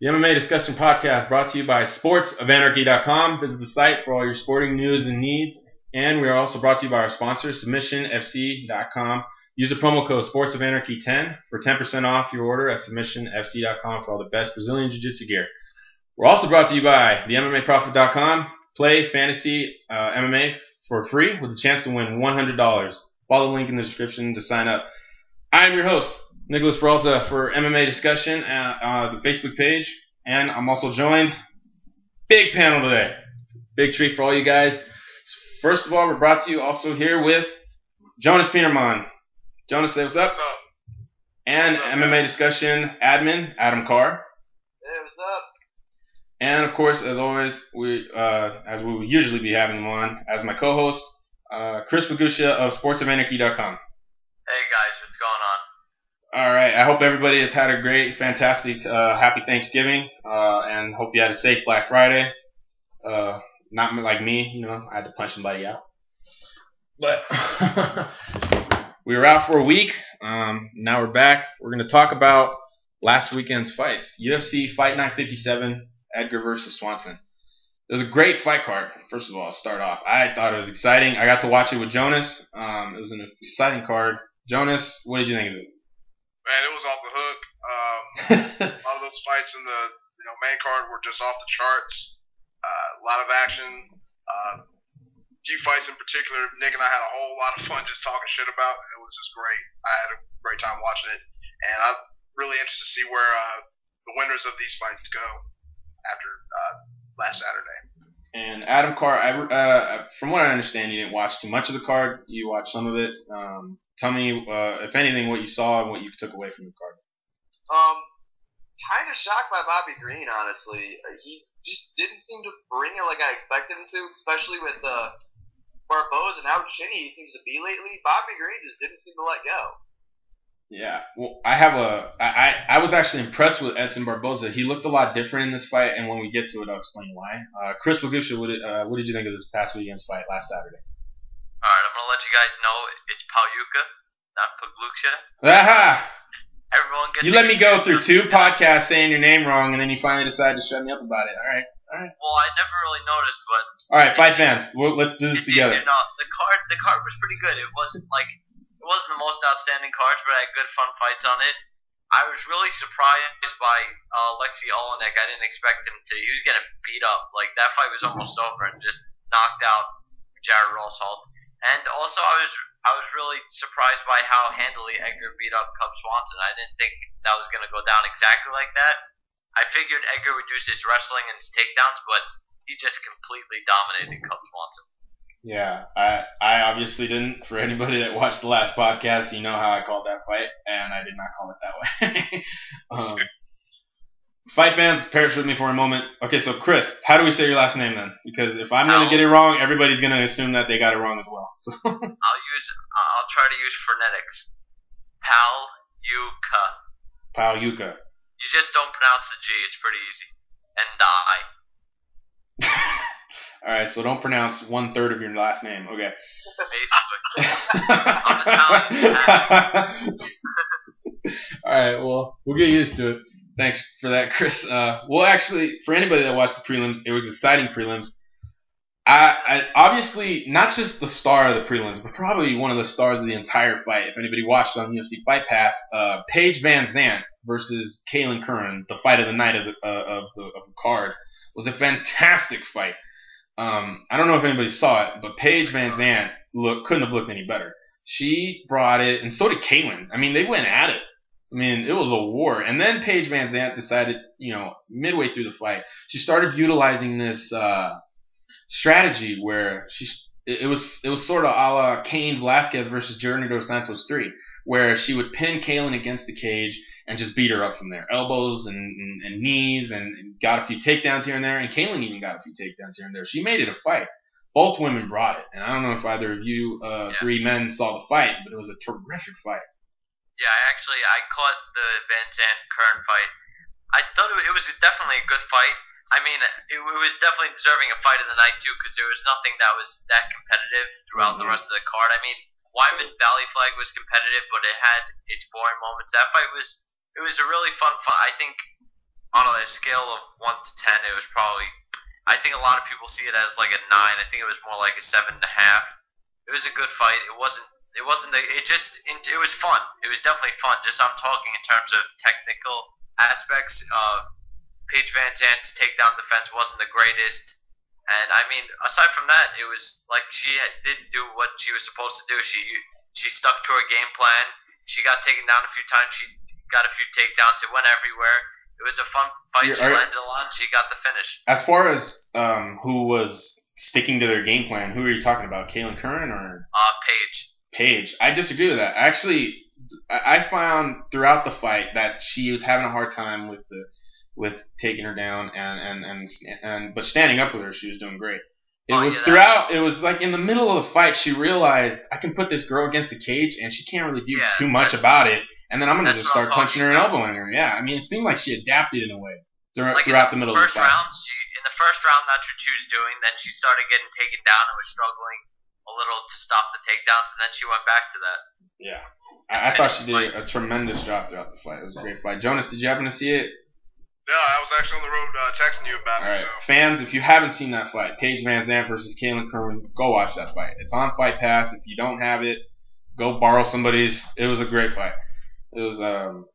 The MMA Discussion Podcast brought to you by sportsofanarchy.com. Visit the site for all your sporting news and needs. And we are also brought to you by our sponsor, submissionfc.com. Use the promo code sportsofanarchy10 for 10% off your order at submissionfc.com for all the best Brazilian Jiu-Jitsu gear. We're also brought to you by the MMAProphet.com. Play fantasy uh, MMA for free with a chance to win $100. Follow the link in the description to sign up. I am your host, Nicholas Peralta, for MMA discussion at uh, the Facebook page, and I'm also joined. Big panel today. Big treat for all you guys. First of all, we're brought to you also here with Jonas Penermon. Jonas, say what's up. What's up? And What's up, MMA discussion admin Adam Carr. Hey, what's up? And of course, as always, we uh, as we would usually be having him on as my co-host, uh, Chris Pagusha of SportsOfAnarchy.com. Hey guys, what's going on? All right, I hope everybody has had a great, fantastic, uh, happy Thanksgiving, uh, and hope you had a safe Black Friday. Uh, not like me, you know, I had to punch somebody out. But we were out for a week. Um, now we're back. We're going to talk about last weekend's fights. UFC Fight Night 57, Edgar versus Swanson. It was a great fight card. First of all, to start off, I thought it was exciting. I got to watch it with Jonas. Um, it was an exciting card. Jonas, what did you think of it? Man, it was off the hook. Um, a lot of those fights in the you know main card were just off the charts. Uh, a lot of action. Uh, few fights in particular, Nick and I had a whole lot of fun just talking shit about. It was just great. I had a great time watching it, and I'm really interested to see where uh, the winners of these fights go after uh, last Saturday. And Adam Carr, I, uh, from what I understand, you didn't watch too much of the card. You watched some of it. Um, tell me, uh, if anything, what you saw and what you took away from the card. Um, kind of shocked by Bobby Green, honestly. Uh, He just didn't seem to bring it like I expected him to, especially with uh, Barboza and how chinny he seems to be lately. Bobby Green just didn't seem to let go. Yeah, well, I have a, I, I, was actually impressed with Edson Barboza. He looked a lot different in this fight, and when we get to it, I'll explain why. Uh, Chris Pagusha, what uh, what did you think of this past weekend's fight last Saturday? Alright, I'm gonna let you guys know it's Palyuka, not Pagluksha. Aha! Everyone gets You let me go through two podcasts saying your name wrong, and then you finally decide to shut me up about it. All right, all right, Well, I never really noticed, but all right. Fight fans, well, let's do this together. easier. The card, the card was pretty good. It wasn't like it wasn't the most outstanding cards, but I had good fun fights on it. I was really surprised by uh, Alexei Oleinik. I didn't expect him to. He was getting beat up. Like that fight was almost over and just knocked out Jared Rosholt. And also, I was I was really surprised by how handily Edgar beat up Cub Swanson. I didn't think that was going to go down exactly like that. I figured Edgar would use his wrestling and his takedowns, but he just completely dominated Cub Swanson. Yeah, I I obviously didn't. For anybody that watched the last podcast, you know how I called that fight, and I did not call it that way. um, fight fans, perish with me for a moment. Okay, so Chris, how do we say your last name then? Because if I'm gonna get it wrong, everybody's gonna assume that they got it wrong as well. So I'll use I'll try to use phonetics. Palyuka. Pal Yuka. You just don't pronounce the G. It's pretty easy. And the I. All right, so don't pronounce one third of your last name. Okay. Basically. All right, well, we'll get used to it. Thanks for that, Chris. Uh, well, actually, for anybody that watched the prelims, it was exciting prelims. I, I obviously not just the star of the prelims, but probably one of the stars of the entire fight. If anybody watched on UFC Fight Pass, uh, Paige VanZant versus Kailin Curran, the fight of the night of the, uh, of the of the card, was a fantastic fight. Um, I don't know if anybody saw it, but Paige VanZant look couldn't have looked any better. She brought it, and so did Kailin. I mean, they went at it. I mean, it was a war. And then Paige VanZant decided, you know, midway through the fight, she started utilizing this uh, strategy where she it was it was sort of a la Cain Velasquez versus Junior dos Santos three, where she would pin Kailin against the cage and just beat her up from there, elbows and, and, and knees, and, and got a few takedowns here and there. And Kailin even got a few takedowns here and there. She made it a fight. Both women brought it, and I don't know if either of you uh, Yeah. three men saw the fight, but it was a terrific fight. Yeah, I actually I caught the VanZant Kern fight. I thought it was definitely a good fight. I mean, it, it was definitely deserving a fight of the night too, because there was nothing that was that competitive throughout the Mhm. rest of the card. I mean, Wiman Valley Flag was competitive, but it had its boring moments. That fight was it was a really fun fight. I think on a scale of one to ten, it was probably. I think a lot of people see it as like a nine. I think it was more like a seven and a half. It was a good fight. It wasn't. It wasn't. The, it just. It was fun. It was definitely fun. Just I'm talking in terms of technical aspects. Uh, Paige VanZant's takedown defense wasn't the greatest. And I mean, aside from that, it was like she had, did do what she was supposed to do. She she stuck to her game plan. She got taken down a few times. She got a few takedowns. It went everywhere. It was a fun fight. She landed a lot. She got the finish. As far as um, who was sticking to their game plan, who are you talking about? Kailin Curran or uh, Paige? Paige. I disagree with that. Actually, I found throughout the fight that she was having a hard time with the with taking her down and and and, and but standing up with her, she was doing great. It oh, was yeah, throughout. It was like in the middle of the fight, she realized I can put this girl against the cage, and she can't really do yeah, too much about it. And then I'm gonna just start punching her and elbowing her. Yeah, I mean, it seemed like she adapted in a way throughout, like throughout the, the middle of the fight. Round, she, in the first round, that's what she was doing. Then she started getting taken down and was struggling a little to stop the takedowns, and then she went back to that. Yeah, I, I thought she did a tremendous job throughout the fight. It was a great fight. Jonas, did you happen to see it? No, I was actually on the road uh, texting you about All it. All right, fans, if you haven't seen that fight, Paige VanZant versus Kailin Curran, go watch that fight. It's on Fight Pass. If you don't have it, go borrow somebody's. It was a great fight. It was um,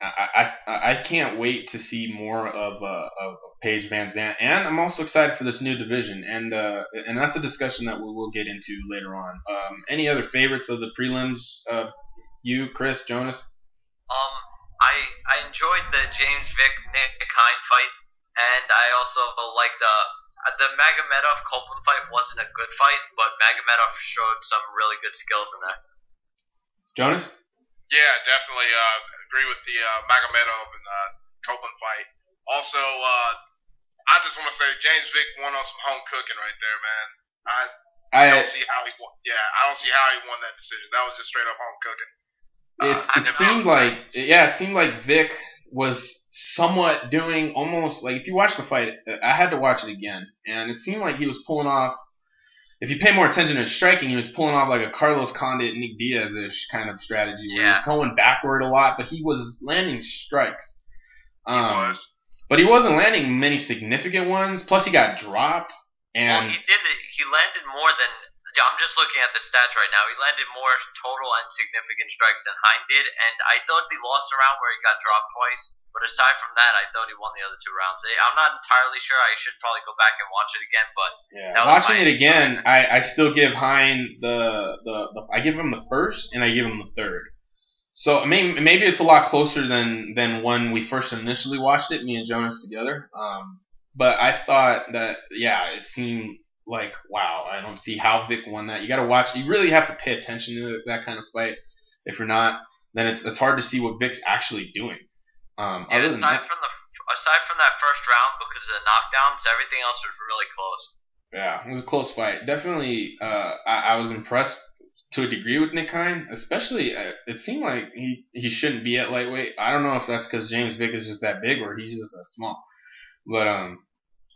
I I, I can't wait to see more of uh, of Paige VanZant, and I'm also excited for this new division, and uh, and that's a discussion that we will get into later on. Um, any other favorites of the prelims? Uh, you, Chris, Jonas? Um, I I enjoyed the James Vick Nick Hein fight, and I also like the the Magomedov Copeland fight wasn't a good fight, but Magomedov showed some really good skills in there. Jonas? Yeah, definitely uh, agree with the uh, Magomedov and uh, Copeland fight. Also, uh, I just want to say James Vick won on some home cooking right there, man. I, I don't see how he won. Yeah, I don't see how he won that decision. That was just straight up home cooking. It's, uh, it seemed like yeah, it seemed like Vick was somewhat doing almost like if you watch the fight, I had to watch it again, and it seemed like he was pulling off if you pay more attention to striking, he was pulling off like a Carlos Condit, Nick Diaz ish kind of strategy where yeah. he was going backward a lot, but he was landing strikes. Um, he was. But he wasn't landing many significant ones. Plus, he got dropped. And well, he did. He landed more than I'm just looking at the stats right now. He landed more total and significant strikes than Hein did, and I thought he lost a round where he got dropped twice. But aside from that, I thought he won the other two rounds. Eh, I'm not entirely sure. I should probably go back and watch it again. But yeah, watching it again, I, I still give Hein the, the the I give him the first and I give him the third. So maybe maybe it's a lot closer than than when we first initially watched it, me and Jonas together. Um, but I thought that yeah, it seemed like wow, I don't see how Vick won that. You got to watch. You really have to pay attention to that kind of fight. If you're not, then it's it's hard to see what Vick's actually doing. Um, yeah, aside that, from the aside from that first round, because of the knockdowns, everything else was really close. Yeah, it was a close fight. Definitely, uh, I, I was impressed to a degree with Nick Hein, especially uh, it seemed like he, he shouldn't be at lightweight. I don't know if that's because James Vick is just that big or he's just that small. But um,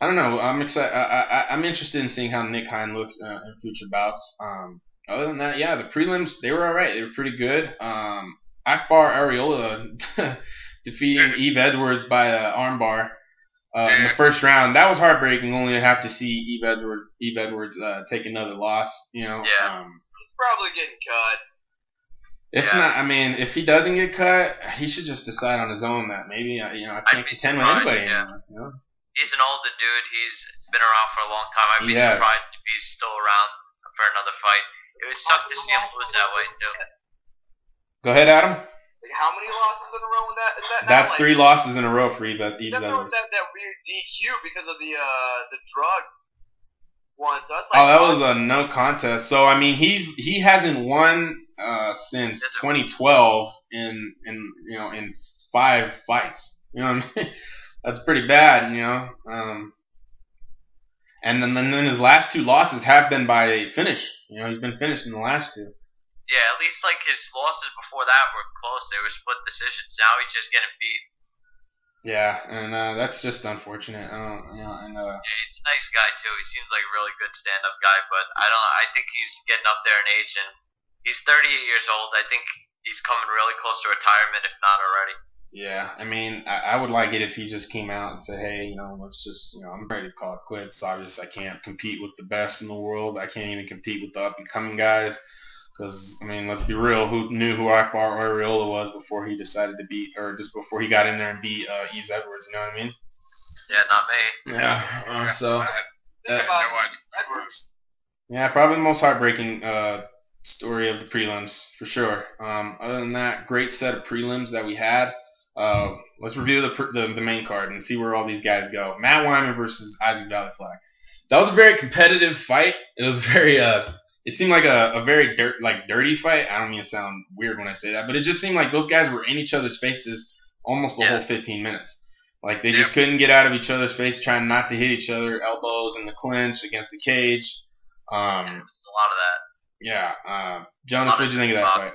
I don't know. I'm excited. I, I, am interested in seeing how Nick Hein looks uh, in future bouts. Um, other than that, yeah, the prelims they were all right. They were pretty good. Um, Akbar Arreola defeating Yves Edwards by an armbar uh, in the first round. That was heartbreaking. Only to have to see Yves Edwards, Yves Edwards uh, take another loss. You know. Yeah. Um, probably getting cut. If yeah. not, I mean, if he doesn't get cut, he should just decide on his own that maybe uh, you know I can't contend with anybody yeah. anymore. You know? he's an older dude. He's been around for a long time. I'd be yes. surprised if he's still around for another fight. It would suck to see him lose that way too. Go ahead, Adam. Like how many losses in a row in that? Is that That's like, three losses in a row for. Yves That's that, that weird DQ because of the uh the drug one. So that's like oh, that was a no contest. So I mean, he's he hasn't won uh since 2012 in in you know in five fights. You know what I mean? that's pretty bad, you know. Um, and then, then his last two losses have been by finish. You know, he's been finished in the last two. Yeah, at least like his losses before that were close. They were split decisions. Now he's just getting beat. Yeah, and uh, that's just unfortunate. I don't, you know, and, uh, yeah, he's a nice guy too. He seems like a really good stand-up guy, but I don't. I think he's getting up there in age, and he's 38 years old. I think he's coming really close to retirement, if not already. Yeah, I mean, I, I would like it if he just came out and said, "Hey, you know, let's just, you know, I'm ready to call it quits. It's obvious I can't compete with the best in the world. I can't even compete with the up and coming guys." Because I mean, let's be real. Who knew who Akbar Arreola was before he decided to beat, or just before he got in there and beat uh, Yves Edwards? You know what I mean? Yeah, not me. Yeah. Uh, so. Uh, had no idea. Edwards. Yeah, probably the most heartbreaking uh, story of the prelims for sure. Um, other than that, great set of prelims that we had. Uh, let's review the, the the main card and see where all these guys go. Matt Wiman versus Isaac Vallie-Flagg. That was a very competitive fight. It was very uh, it seemed like a, a very dirt like dirty fight. I don't mean to sound weird when I say that, but it just seemed like those guys were in each other's faces almost the Yeah. whole 15 minutes. Like they just couldn't get out of each other's face, trying not to hit each other, elbows in the clinch against the cage. Um, It's a lot of that. yeah, uh, Jonas, what did you think of that Bob. fight?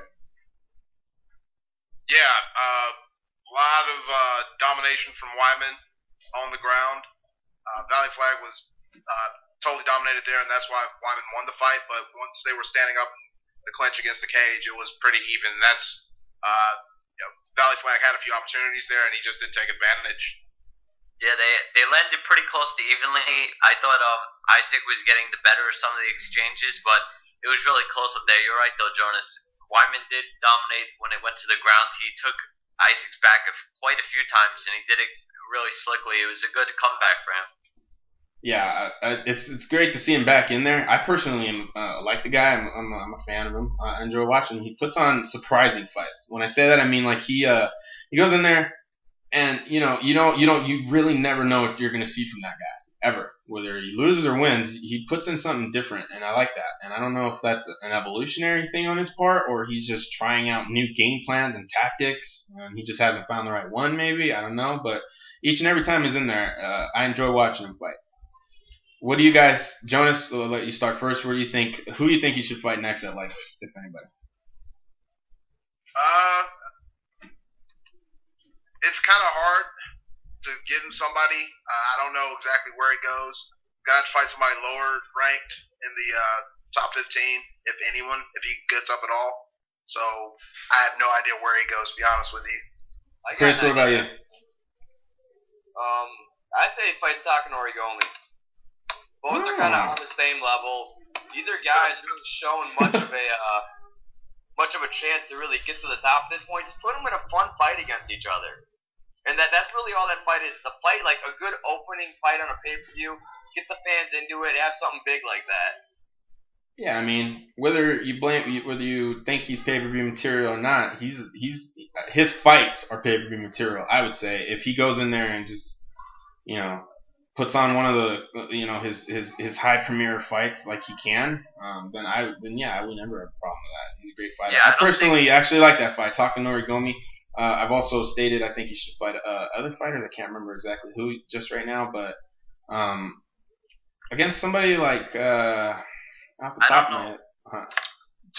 Yeah, uh, a lot of uh, domination from Wiman on the ground. Uh, Vallie-Flagg was uh, totally dominated there, and that's why Wiman won the fight. But once they were standing up in the clinch against the cage, it was pretty even. That's uh, you know, Vallie-Flagg had a few opportunities there, and he just didn't take advantage. Yeah, they they landed pretty close to evenly. I thought um Isaac was getting the better of some of the exchanges, but it was really close up there. You're right though, Jonas. Wiman did dominate when it went to the ground. He took Isaac's back quite a few times, and he did it really slickly. It was a good comeback for him. Yeah, it's it's great to see him back in there. I personally am uh, like the guy. I'm, I'm, I'm a fan of him. I enjoy watching. him. He puts on surprising fights. When I say that, I mean like he uh he goes in there, and you know you don't you don't you really never know what you're gonna see from that guy ever. Whether he loses or wins, he puts in something different, and I like that. And I don't know if that's an evolutionary thing on his part, or he's just trying out new game plans and tactics, and he just hasn't found the right one. Maybe I don't know, but each and every time he's in there, uh, I enjoy watching him fight. What do you guys, Jonas? I'll let you start first. Where do you think? Who do you think he should fight next at lightweight, if anybody? Uh, it's kind of hard to get him somebody. Uh, I don't know exactly where he goes. Got to fight somebody lower ranked in the uh, top 15, if anyone, if he gets up at all. So I have no idea where he goes. To be honest with you. I got Chris, an what about you? Um, I say fight Takanori Gomi. Both are kind Hmm. of on the same level. Neither guy has really shown much of a uh, much of a chance to really get to the top at this point. Just put them in a fun fight against each other, and that that's really all that fight is. The fight, like a good opening fight on a pay per view, get the fans into it, have something big like that. Yeah, I mean, whether you blame, whether you think he's pay per view material or not, he's he's his fights are pay per view material. I would say if he goes in there and just, you know, puts on one of the, you know, his his his high premier fights like he can, um, then I then yeah, I would never have a problem with that. He's a great fighter. Yeah, I I personally actually like that fight. Takanori Gomi. Uh, I've also stated I think he should fight uh, other fighters. I can't remember exactly who just right now, but um, against somebody like uh, off the I top of my head. Huh.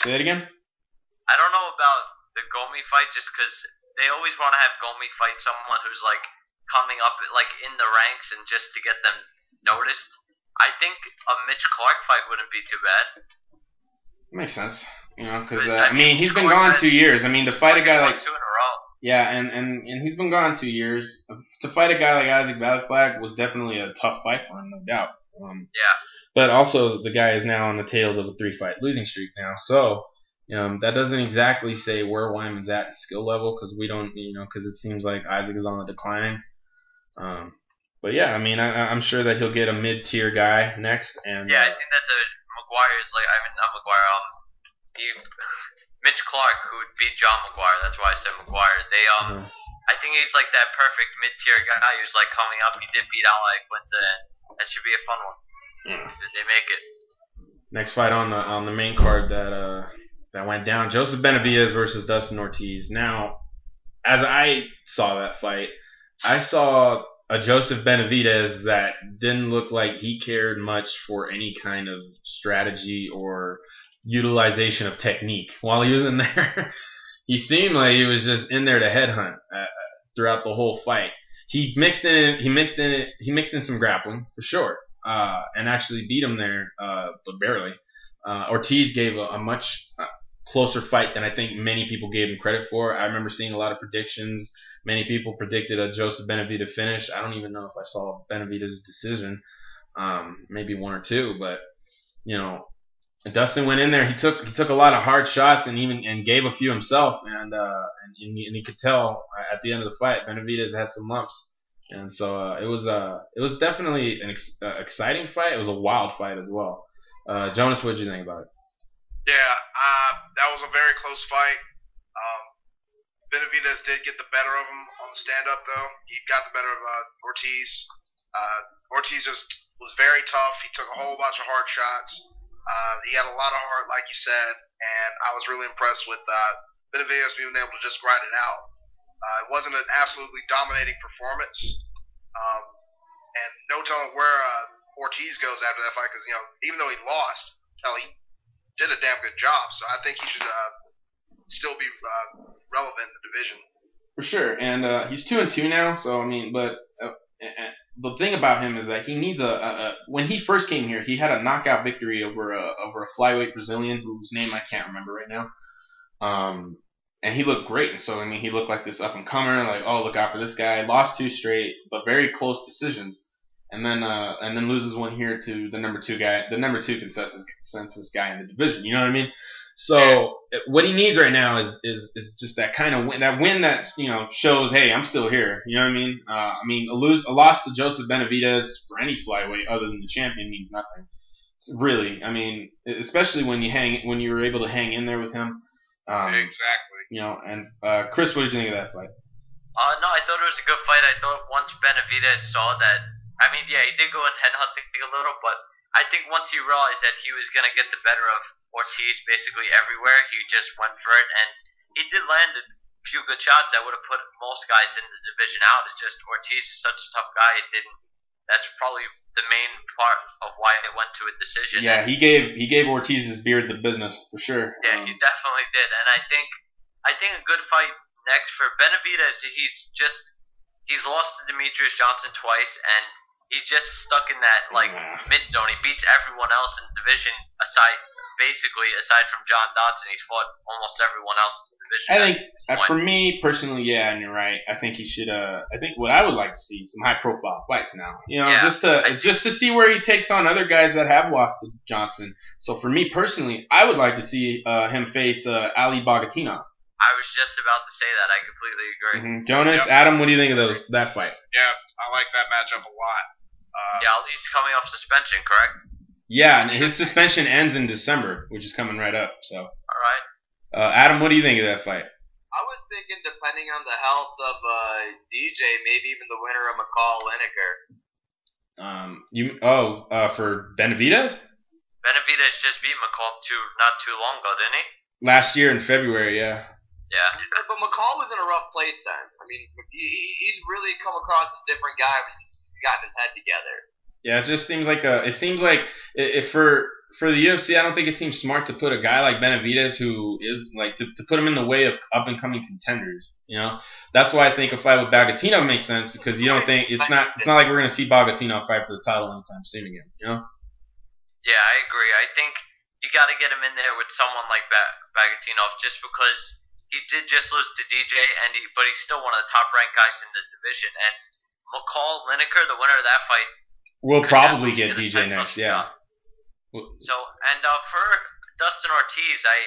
Say it again. I don't know about the Gomi fight just because they always want to have Gomi fight someone who's like coming up like in the ranks and just to get them noticed. I think a Mitch Clark fight wouldn't be too bad. Makes sense. You know, because uh, I mean, he's been Clark gone two years. I mean, to fight a guy like two in a row. yeah, and and and he's been gone two years. To fight a guy like Isaac Vallie-Flagg was definitely a tough fight for him, no doubt. Um, Yeah. But also, the guy is now on the tails of a three-fight losing streak now, so um, that doesn't exactly say where Wiman's at in skill level because we don't, you know, because it seems like Isaac is on the decline. Um, but yeah, I mean, I, I'm sure that he'll get a mid-tier guy next, and Yeah, I think that's a McGuire's like I mean not McGuire. Um, he, Mitch Clark who beat John McGuire. That's why I said McGuire. They um, Mhm. I think he's like that perfect mid tier guy who's like coming up. He did beat out like Quinta. That should be a fun one yeah. if they make it. next fight on the on the main card that uh that went down Joseph Benavidez versus Dustin Ortiz. Now, as I saw that fight, I saw a Joseph Benavidez that didn't look like he cared much for any kind of strategy or utilization of technique while he was in there. he seemed like he was just in there to headhunt uh, throughout the whole fight. He mixed in he mixed in he mixed in some grappling for sure, uh, and actually beat him there, uh, but barely. Uh, Ortiz gave a, a much uh, closer fight than I think many people gave him credit for. I remember seeing a lot of predictions Many people predicted a Joseph Benavidez finish. I don't even know if I saw Benavidez' decision. Um, maybe one or two, but you know, Dustin went in there. He took he took a lot of hard shots and even and gave a few himself. And uh, and, and he could tell at the end of the fight, Benavidez had some lumps. And so uh, it was uh it was definitely an ex- uh, exciting fight. It was a wild fight as well. Uh, Jonas, what did you think about it? Yeah, uh, that was a very close fight. Benavidez did get the better of him on the stand up though. He got the better of uh, Ortiz. Uh, Ortiz just was very tough. He took a whole bunch of hard shots. Uh, he had a lot of heart, like you said, and I was really impressed with uh, Benavidez being able to just grind it out. Uh, it wasn't an absolutely dominating performance, um, and no telling where uh, Ortiz goes after that fight because you know even though he lost, hell he did a damn good job. So I think he should uh, still be uh, relevant in the division. For sure, and uh, he's two and two now. So I mean, but uh, the thing about him is that he needs a, a, a, when he first came here, he had a knockout victory over a over a flyweight Brazilian whose name I can't remember right now. Um, and he looked great. And so I mean, he looked like this up and comer. Like, oh, look out for this guy. Lost two straight, but very close decisions. And then uh, and then loses one here to the number two guy, the number two consensus consensus guy in the division. You know what I mean? So what he needs right now is is is just that kind of win, that win that you know shows, hey, I'm still here. You know what I mean? Uh, I mean, a lose a loss to Joseph Benavidez for any flyweight other than the champion means nothing. Really, I mean, especially when you hang when you were able to hang in there with him. Um, exactly. You know, and uh, Chris, what did you think of that fight? Uh, no, I thought it was a good fight. I thought once Benavidez saw that, I mean, yeah, he did go in headhunting a little, but I think once he realized that he was gonna get the better of Ortiz basically everywhere. He just went for it, and he did land a few good shots that would have put most guys in the division out. It's just Ortiz is such a tough guy. It didn't. That's probably the main part of why it went to a decision. Yeah, he gave he gave Ortiz's beard the business for sure. Yeah, um, he definitely did, and I think I think a good fight next for Benavidez. He's just he's lost to Demetrious Johnson twice, and he's just stuck in that like yeah. mid zone. He beats everyone else in the division aside basically, aside from John Dodson, he's fought almost everyone else in the division. I think, uh, for me personally, yeah, and you're right. I think he should. Uh, I think what I would like to see some high profile fights now. You know, yeah, just to I just to see where he takes on other guys that have lost to Johnson. So for me personally, I would like to see uh, him face uh, Ali Bagautinov. I was just about to say that. I completely agree. Mm-hmm. Jonas, yep. Adam, what do you think of those that fight? Yeah, I like that matchup a lot. Uh, yeah, Ali's coming off suspension, correct? Yeah, and his suspension ends in December, which is coming right up. So. All right. Uh, Adam, what do you think of that fight? I was thinking, depending on the health of uh, DJ, maybe even the winner of McCall Lineker. Um, you oh uh, for Benavidez? Benavidez just beat McCall too not too long ago, didn't he? Last year in February, yeah. Yeah. But McCall was in a rough place then. I mean, he, he's really come across as a different guy. He's gotten his head together. Yeah, it just seems like a. It seems like if for for the UFC, I don't think it seems smart to put a guy like Benavidez, who is like to, to put him in the way of up and coming contenders. You know, that's why I think a fight with Bagatino makes sense because you don't think it's not it's not like we're gonna see Bagatino fight for the title anytime soon again. You know. Yeah, I agree. I think you got to get him in there with someone like ba- just because he did just lose to DJ, and he, but he's still one of the top ranked guys in the division. And McCall Lineker, the winner of that fight, We'll probably get DJ next, yeah. So and uh, for Dustin Ortiz, I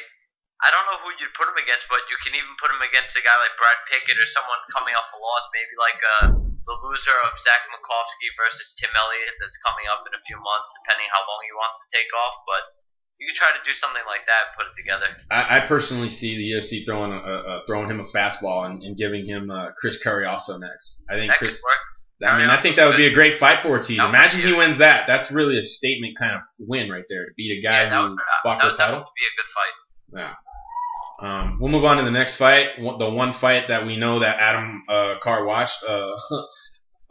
I don't know who you'd put him against, but you can even put him against a guy like Brad Pickett or someone coming off a loss, maybe like uh, the loser of Zach Makovsky versus Tim Elliott that's coming up in a few months, depending how long he wants to take off. But you could try to do something like that, and put it together. I, I personally see the UFC throwing a, a, throwing him a fastball and, and giving him uh, Chris Cariaso next. I think that Chris. Could work. I mean, I think that would be a great fight for Ortiz. Imagine he wins that. That's really a statement kind of win right there to beat a guy yeah, who would, fought for the title. That would be a good fight. Yeah. Um, we'll move on to the next fight. The one fight that we know that Adam uh, Carr watched, uh,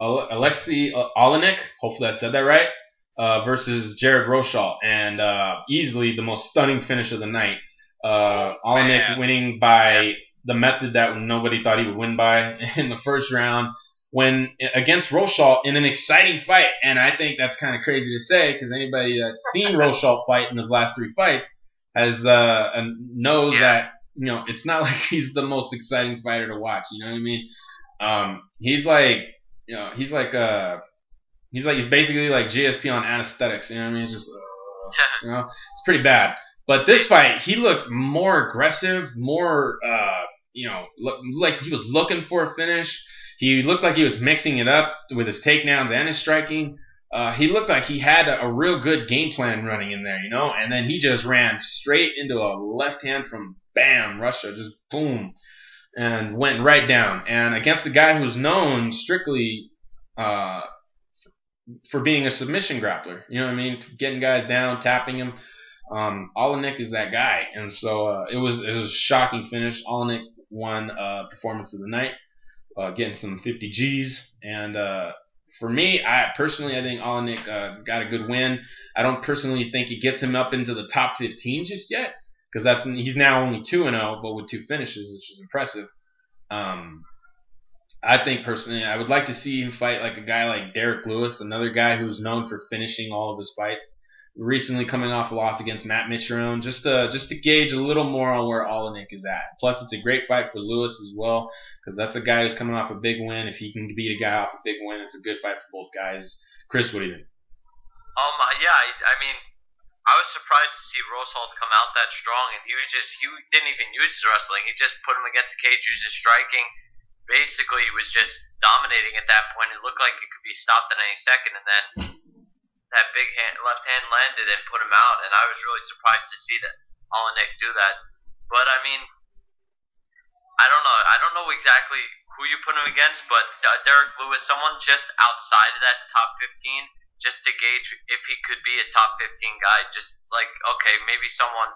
Alexei uh, Oleinik, hopefully I said that right, uh, versus Jared Rosholt, and uh, easily the most stunning finish of the night. Uh, Oleinik winning by the method that nobody thought he would win by in the first round when against Rosholt in an exciting fight. And I think that's kind of crazy to say because anybody that's seen Rosholt fight in his last three fights has uh, knows yeah. that you know it's not like he's the most exciting fighter to watch. You know what I mean? Um, he's like, you know, he's like uh, he's like he's basically like GSP on anesthetics. You know what I mean? He's just, uh, you know, it's pretty bad. But this fight, he looked more aggressive, more, uh, you know, look, like he was looking for a finish. He looked like he was mixing it up with his takedowns and his striking. Uh, he looked like he had a, a real good game plan running in there, you know, and then he just ran straight into a left hand from bam, Russia, just boom, and went right down. And against a guy who's known strictly uh, for being a submission grappler, you know what I mean, getting guys down, tapping them. Um, Oleinik is that guy, and so uh, it was it was a shocking finish. Oleinik won uh, performance of the night, uh, getting some 50 G's, and uh, for me, I personally I think Oleinik uh, got a good win. I don't personally think it gets him up into the top 15 just yet, because that's he's now only two and zero, but with two finishes, which is impressive. Um, I think personally, I would like to see him fight like a guy like Derrick Lewis, another guy who's known for finishing all of his fights recently coming off a loss against Matt Mitrione, just to just to gauge a little more on where Oleinik is at. Plus, it's a great fight for Lewis as well, because that's a guy who's coming off a big win. If he can beat a guy off a big win, it's a good fight for both guys. Chris, what do you think? Um, yeah, I, I mean, I was surprised to see Rosholt come out that strong, and he was just he didn't even use his wrestling. He just put him against the cage, used his striking. Basically, he was just dominating at that point. It looked like it could be stopped at any second, and then that big hand, left hand landed and put him out, and I was really surprised to see that Oleinik do that. But I mean, I don't know. I don't know exactly who you put him against, but uh, Derrick Lewis, someone just outside of that top 15, just to gauge if he could be a top 15 guy. Just like okay, maybe someone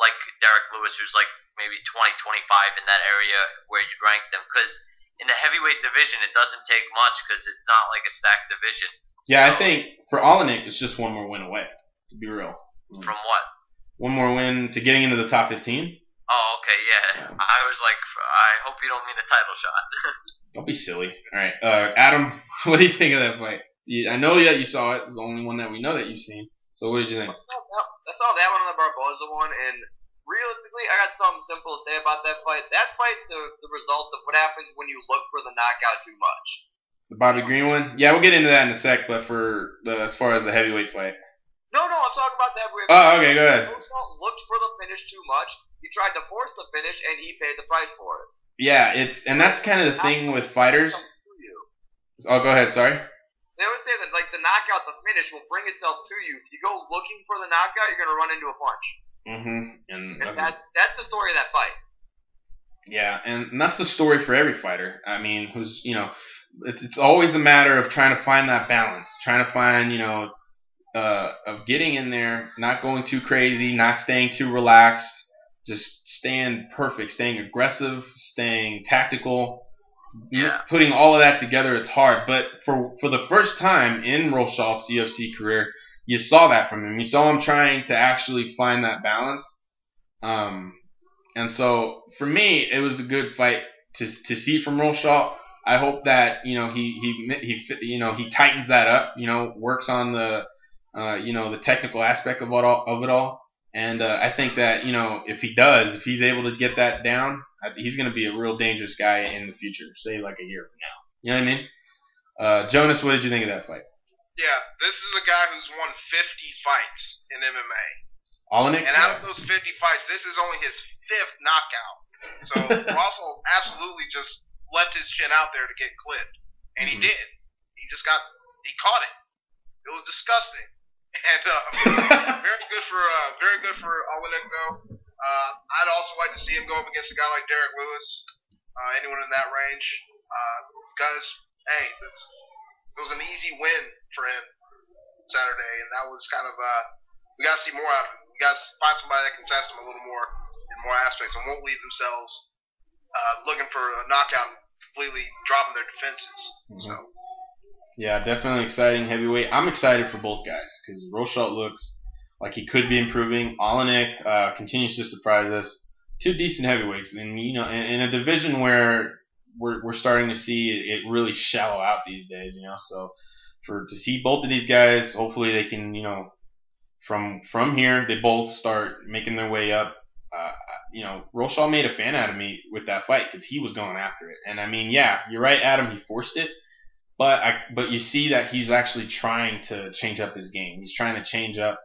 like Derrick Lewis, who's like maybe 20, 25 in that area where you'd rank them, because in the heavyweight division, it doesn't take much because it's not like a stacked division. Yeah, I think for Oleinik, it's just one more win away. To be real, From what? one more win to getting into the top 15. Oh, okay, yeah. I was like, I hope you don't mean a title shot. Don't be silly. All right, uh, Adam, what do you think of that fight? You, I know that you saw it. It's the only one that we know that you've seen. So what did you think? I saw that, I saw that one on the Barboza one, and realistically, I got something simple to say about that fight. That fight's the, the result of what happens when you look for the knockout too much. The Bobby Green one? Yeah, we'll get into that in a sec. But for the as far as the heavyweight fight. No, no, I'm talking about that. With Oh, okay, go ahead. Looked for the finish too much. He tried to force the finish, and he paid the price for it. Yeah, it's and that's kind of the thing with fighters. Comes to you. Oh, go ahead. Sorry. They always say that like the knockout, the finish will bring itself to you. If you go looking for the knockout, you're gonna run into a punch. Mm-hmm. And And that's, that's that's the story of that fight. yeah, and that's the story for every fighter. I mean, who's you know, it's it's always a matter of trying to find that balance, trying to find you know, uh, of getting in there, not going too crazy, not staying too relaxed, just staying perfect, staying aggressive, staying tactical. Yeah. Putting all of that together, it's hard. But for for the first time in Rosholt's UFC career, you saw that from him. You saw him trying to actually find that balance. Um, and so for me, it was a good fight to to see from Rochalt. I hope that you know he he he you know he tightens that up. You know, works on the uh, you know the technical aspect of it all of it all. And uh, I think that you know if he does, if he's able to get that down, he's going to be a real dangerous guy in the future. Say like a year from now. You know what I mean? Uh, Jonas, what did you think of that fight? Yeah, this is a guy who's won 50 fights in MMA. Oleinik? And out of those 50 fights, this is only his fifth knockout. So Rosholt absolutely just left his chin out there to get clipped. And he Mhm. did. He just got, he caught it. It was disgusting. And uh, very good for, uh, very good for Oleinik though. Uh, I'd also like to see him go up against a guy like Derrick Lewis, uh, anyone in that range, uh, because hey, it's, it was an easy win for him Saturday, and that was kind of uh, we got to see more out of him. We got to find somebody that can test him a little more in more aspects, and won't leave themselves uh, looking for a knockout, completely dropping their defenses. So Yeah, definitely exciting heavyweight. I'm excited for both guys because Rosholt looks like he could be improving. Oleinik uh, continues to surprise us. Two decent heavyweights, and you know, in, in a division where we're we're starting to see it, it really shallow out these days. You know, so for to see both of these guys, hopefully they can, you know, from from here they both start making their way up. Uh, you know, Rosholt made a fan out of me with that fight because he was going after it. And I mean, yeah, you're right, Adam. He forced it, but I but you see that he's actually trying to change up his game. He's trying to change up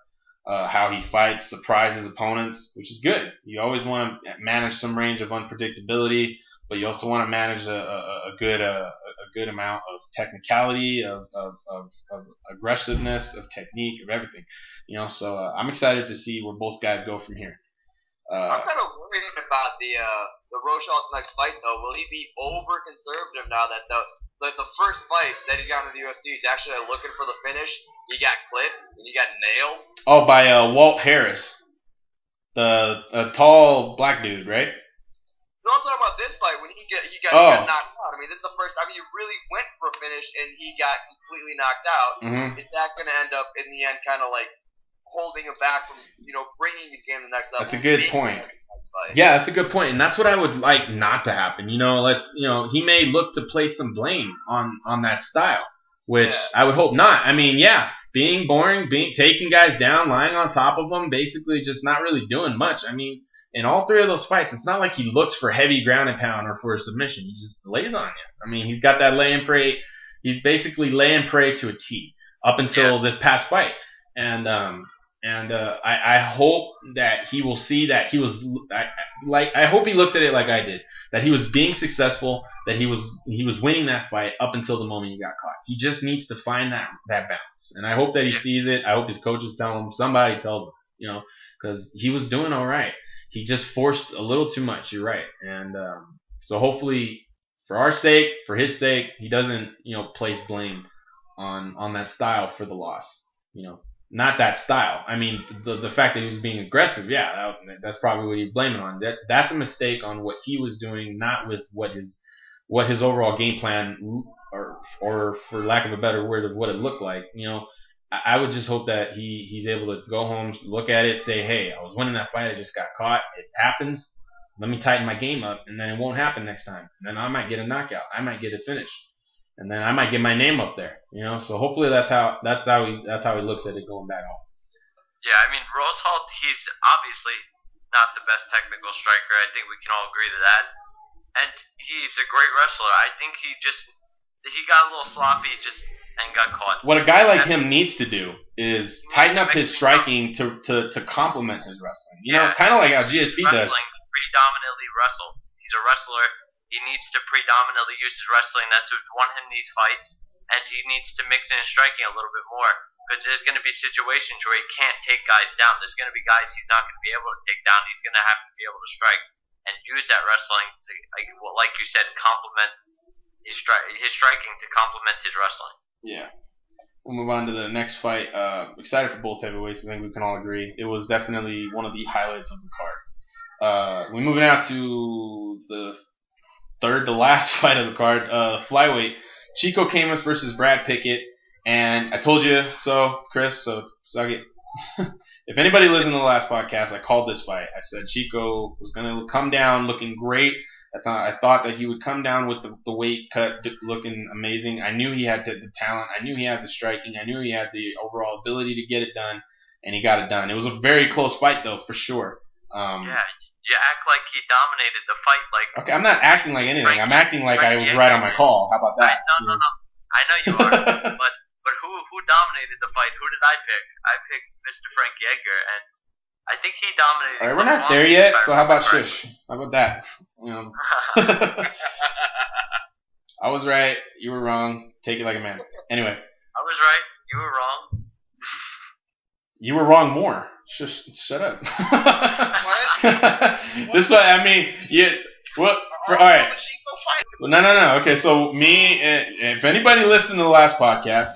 uh, how he fights, surprise his opponents, which is good. You always want to manage some range of unpredictability, but you also want to manage a, a, a good uh, a good amount of technicality, of, of, of, of, aggressiveness, of technique, of everything. You know, so uh, I'm excited to see where both guys go from here. Uh, I'm kind of worried about the uh, the Rosholt's next fight though. Will he be over conservative now that the like the first fight that he got in the UFC, he's actually looking for the finish. He got clipped and he got nailed. Oh, by uh, Walt Harris, the a tall black dude, right? No, I'm talking about this fight when he get he got, oh. he got knocked out. I mean, this is the first time he really went for a finish and he got completely knocked out. Mm-hmm. Is that going to end up in the end kind of like holding him back from you know bringing the game to the next level? That's a good point. Yeah, that's a good point, and that's what I would like not to happen. You know, let's you know he may look to place some blame on on that style, which yeah. I would hope not. I mean, yeah, being boring, being taking guys down, lying on top of them, basically just not really doing much. I mean, in all three of those fights, it's not like he looks for heavy ground and pound or for a submission. He just lays on you. I mean, he's got that lay and pray. He's basically lay and pray to a T up until yeah. this past fight, and um, and uh, I, I hope that he will see that he was I, like I hope he looks at it like I did that he was being successful that he was he was winning that fight up until the moment he got caught. He just needs to find that that balance. And I hope that he sees it. I hope his coaches tell him somebody tells him you know because he was doing all right. He just forced a little too much you're right. And um, so hopefully for our sake for his sake he doesn't you know place blame on on that style for the loss you know not that style. I mean, the the fact that he was being aggressive, yeah, that, that's probably what you blame it on. That that's a mistake on what he was doing, not with what his what his overall game plan, or or for lack of a better word, of what it looked like. You know, I, I would just hope that he he's able to go home, look at it, say, hey, I was winning that fight, I just got caught. It happens. Let me tighten my game up, and then it won't happen next time. And then I might get a knockout. I might get a finish and then I might get my name up there. You know, so hopefully that's how that's how he that's how he looks at it going back home. Yeah, I mean Rosholt, he's obviously not the best technical striker. I think we can all agree to that. And he's a great wrestler. I think he just he got a little sloppy just and got caught. What a guy like him needs to do is tighten up his striking to, to, to complement his wrestling. You yeah, know, kind of like how GSP does. Predominantly wrestle. He's a wrestler he needs to predominantly use his wrestling. That's what won him these fights. And he needs to mix in striking a little bit more. Because there's going to be situations where he can't take guys down. There's going to be guys he's not going to be able to take down. He's going to have to be able to strike and use that wrestling to, like you said, complement his, stri- his striking to complement his wrestling. Yeah. We'll move on to the next fight. Uh, excited for both heavyweights. I think we can all agree it was definitely one of the highlights of the card. Uh, we're moving out to the third to last fight of the card, uh, flyweight, Chico Camus versus Brad Pickett. And I told you so, Chris, so suck it. if anybody listened to the last podcast, I called this fight. I said Chico was going to come down looking great. I thought I thought that he would come down with the, the weight cut looking amazing. I knew he had the, the talent. I knew he had the striking. I knew he had the overall ability to get it done, and he got it done. It was a very close fight though, for sure. Um, yeah, you act like he dominated the fight. Like okay, I'm not acting like anything. Frankie, I'm acting like Frankie I was right on my call. How about that? I, no, no, no. I know you are, but but who who dominated the fight? Who did I pick? I picked Mr. Frankie Edgar, and I think he dominated. All right, we're not there yet. So how about shush? How about that? You know. I was right. You were wrong. Take it like a man. Anyway. I was right. You were wrong. You were wrong more. Just shut up. this way, I mean, Yeah. What? For, all right. Well, no, no, no. Okay, so me, eh, if anybody listened to the last podcast,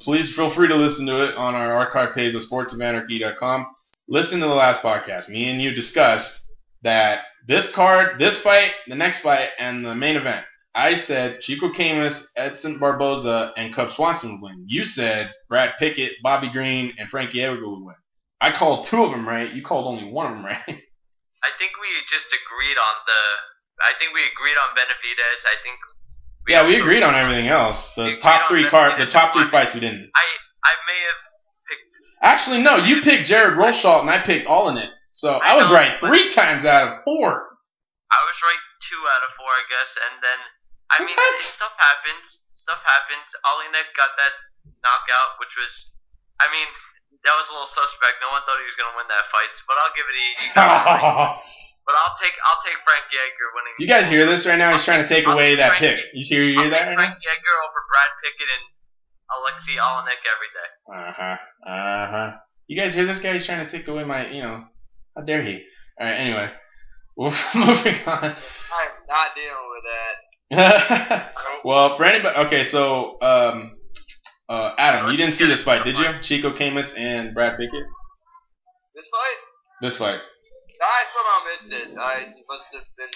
please feel free to listen to it on our archive page of sportsofanarchy.com. Listen to the last podcast. Me and you discussed that this card, this fight, the next fight, and the main event. I said Chico Camus, Edson Barboza, and Cub Swanson would win. You said Brad Pickett, Bobby Green, and Frankie Edgar would win. I called two of them right. You called only one of them right. I think we just agreed on the. I think we agreed on Benavidez. I think. We yeah, we agreed on everything else. The top three card, the top three fights we didn't. I I may have picked. Actually, no. You picked Jared Rosholt, and I picked Oleinik. So I, I was know, right three times out of four. I was right two out of four, I guess, and then I mean What? stuff happens. Stuff happens. Oleinik got that knockout, which was, I mean, that was a little suspect. No one thought he was gonna win that fight, but I'll give it to you. But I'll take I'll take Frankie Edgar winning. Do you guys hear this right now? He's trying to take I'll away take that Frank- pick. You hear, you I'll hear take that right now? Frankie Edgar over Brad Pickett and Alexei Oleinik every day. Uh huh. Uh huh. You guys hear this guy? He's trying to take away my, you know, how dare he? All right. Anyway, well, moving on. I'm not dealing with that. well, for anybody, okay, so um, uh, Adam, you didn't see this fight, did you? Chico Camus and Brad Pickett. This fight? This fight. I somehow missed it. I must have been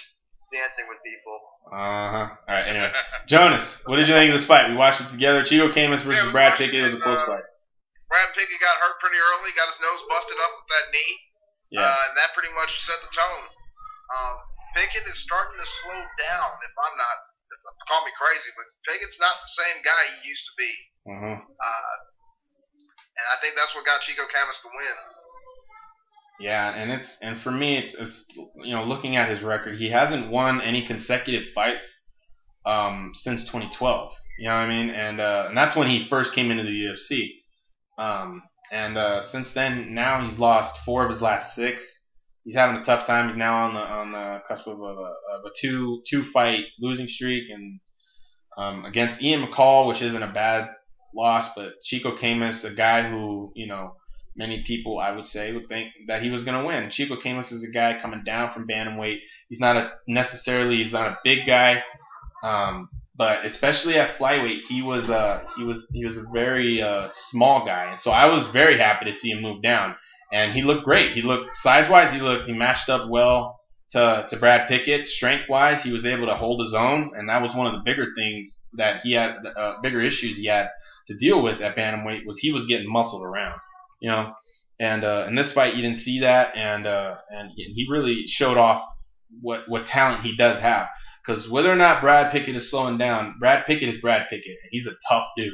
dancing with people. Uh huh. All right. Anyway, Jonas, what did you think of this fight? We watched it together. Chico Camus versus Yeah, Brad Pickett. It was a close uh, fight. Brad Pickett got hurt pretty early, got his nose busted up with that knee, Yeah. uh, and that pretty much set the tone. Um, Pickett is starting to slow down. If I'm not, call me crazy, but Pickett's not the same guy he used to be. Uh huh. Uh, and I think that's what got Chico Camus the win. Yeah, and it's and for me, it's, it's you know looking at his record, he hasn't won any consecutive fights um, since 2012. You know what I mean? And uh, and that's when he first came into the UFC. Um, and uh, since then, now he's lost four of his last six. He's having a tough time. He's now on the on the cusp of a, of a two two fight losing streak, and um, against Ian McCall, which isn't a bad loss, but Chico Camus, a guy who you know many people I would say would think that he was going to win. Chico Camus is a guy coming down from bantamweight. He's not a necessarily he's not a big guy, um, but especially at flyweight, he was uh he was he was a very uh, small guy, and so I was very happy to see him move down. And he looked great. He looked size wise, he looked he matched up well to to Brad Pickett. Strength wise, he was able to hold his own, and that was one of the bigger things that he had, uh, bigger issues he had to deal with at bantamweight was he was getting muscled around you know. And uh, in this fight, you didn't see that, and uh, and he, really showed off what what talent he does have. Because whether or not Brad Pickett is slowing down, Brad Pickett is Brad Pickett. and He's a tough dude,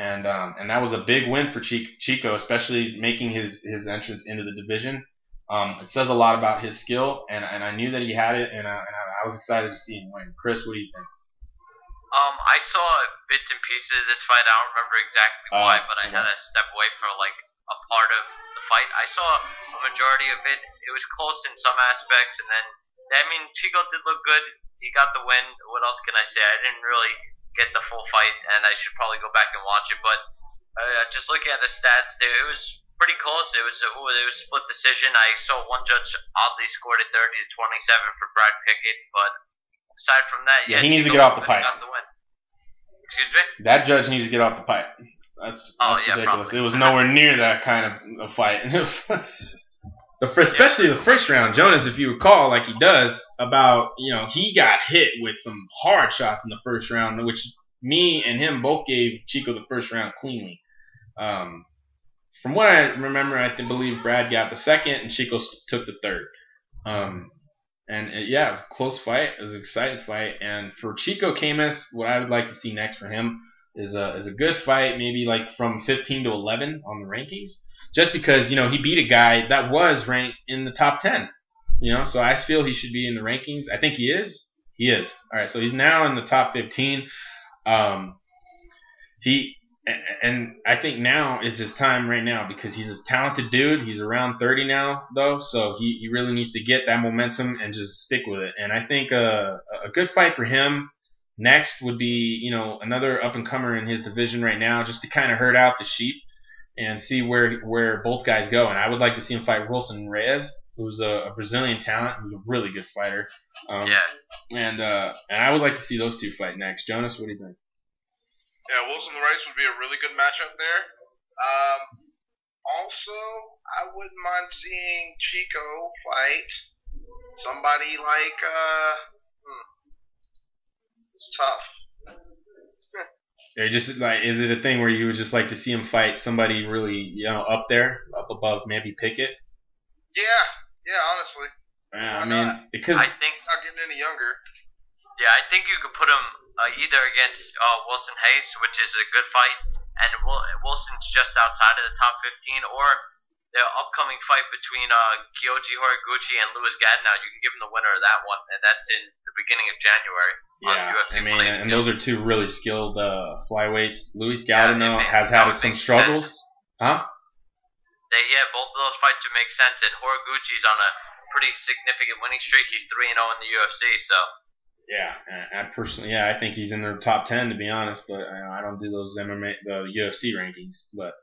and um, and that was a big win for Chico, especially making his his entrance into the division. Um, it says a lot about his skill, and, and I knew that he had it, and, I, and I was excited to see him win. Chris, what do you think? Um, I saw bits and pieces of this fight. I don't remember exactly Oh, why, but I had to step away for like a part of the fight. I saw a majority of it. It was close in some aspects, and then I mean Chico did look good. He got the win. What else can I say? I didn't really get the full fight, and I should probably go back and watch it. But uh, just looking at the stats, it was pretty close. It was a, it was split decision. I saw one judge oddly scored it 30 to 27 for Brad Pickett, but aside from that, Yeah, yeah, he needs to get off the pipe. Got the win. Excuse me. That judge needs to get off the pipe. That's, Oh, yeah, ridiculous. probably. It was nowhere near that kind of a fight. It the first, especially the first round. Jonas, if you recall, like he does about you know he got hit with some hard shots in the first round, which me and him both gave Chico the first round cleanly. Um, from what I remember, I believe Brad got the second and Chico took the third. Um, and uh, yeah, it was a close fight. It was an exciting fight. And for Chico Camus, what I would like to see next for him is a is a good fight, maybe like from 15 to 11 on the rankings. Just because you know he beat a guy that was ranked in the top 10. You know, so I feel he should be in the rankings. I think he is. He is. All right, so he's now in the top 15. Um, he and I think now is his time right now because he's a talented dude. He's around 30 now though, so he, he really needs to get that momentum and just stick with it. And I think uh, a good fight for him next would be you know another up and comer in his division right now, just to kind of herd out the sheep and see where where both guys go. And I would like to see him fight Wilson Reis, who's a, a Brazilian talent, who's a really good fighter. Um, Yeah. And uh, and I would like to see those two fight next. Jonas, what do you think? Yeah, Wilson Reis would be a really good matchup there. Um, also, I wouldn't mind seeing Chico fight somebody like. Uh, hmm, it's tough. Or just like, is it a thing where you would just like to see him fight somebody really, you know, up there, up above maybe Pickett? Yeah, yeah, honestly, Yeah, I mean, not? because I think he's not getting any younger. Yeah, I think you could put him uh, either against uh, Wilson Hayes, which is a good fight, and Wilson's just outside of the top 15, or the upcoming fight between uh, Kyoji Horiguchi and Louis Gaudinot. You can give him the winner of that one, and that's in the beginning of January. Yeah, UFC I mean, 182. and those are two really skilled uh, flyweights. Luis Yeah, it ma- has had some struggles, huh? They, yeah, both of those fights would make sense. And Horiguchi's on a pretty significant winning streak. He's three and zero in the UFC. So Yeah, I I personally, yeah, I think he's in their top ten to be honest. But I don't do those MMA, the UFC rankings. But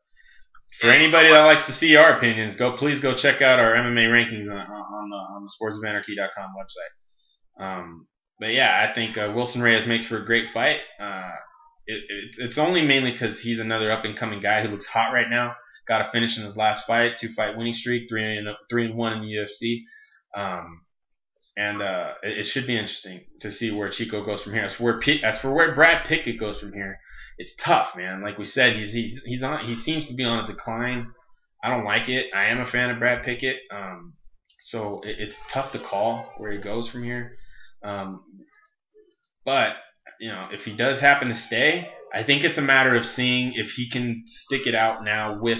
for Yeah, anybody so that likes to see our opinions, go please go check out our MMA rankings on, on the on the sportsofanarchy.com website. Um, but yeah, I think uh, Wilson Reis makes for a great fight. Uh, it, it, it's only mainly because he's another up and coming guy who looks hot right now. Got a finish in his last fight, two fight winning streak, three and three and one in the UFC. Um, and uh, it, it should be interesting to see where Chico goes from here. As for where Pick, as for where Brad Pickett goes from here, it's tough, man. Like we said, he's he's he's on he seems to be on a decline. I don't like it. I am a fan of Brad Pickett, um, so it, it's tough to call where he goes from here. Um, but you know, if he does happen to stay, I think it's a matter of seeing if he can stick it out now with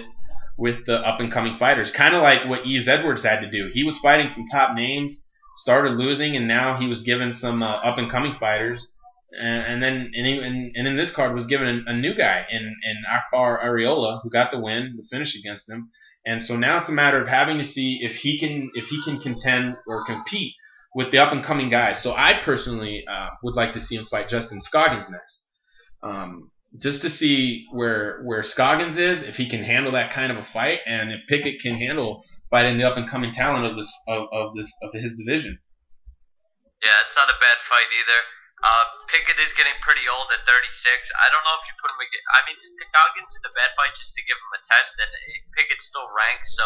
with the up and coming fighters. Kind of like what Yves Edwards had to do. He was fighting some top names, started losing, and now he was given some uh, up and coming fighters. And, and then and, he, and, and in this card was given a, a new guy in, in Akbarh Arreola who got the win, the finish against him. And so now it's a matter of having to see if he can if he can contend or compete with the up and coming guys. So I personally uh, would like to see him fight Justin Scoggins next, um, just to see where where Scoggins is, if he can handle that kind of a fight, and if Pickett can handle fighting the up and coming talent of this of, of this of his division. yeah, it's not a bad fight either. Uh, Pickett is getting pretty old at 36. I don't know if you put him. I mean, Scoggins in the bad fight just to give him a test, and Pickett still ranks, so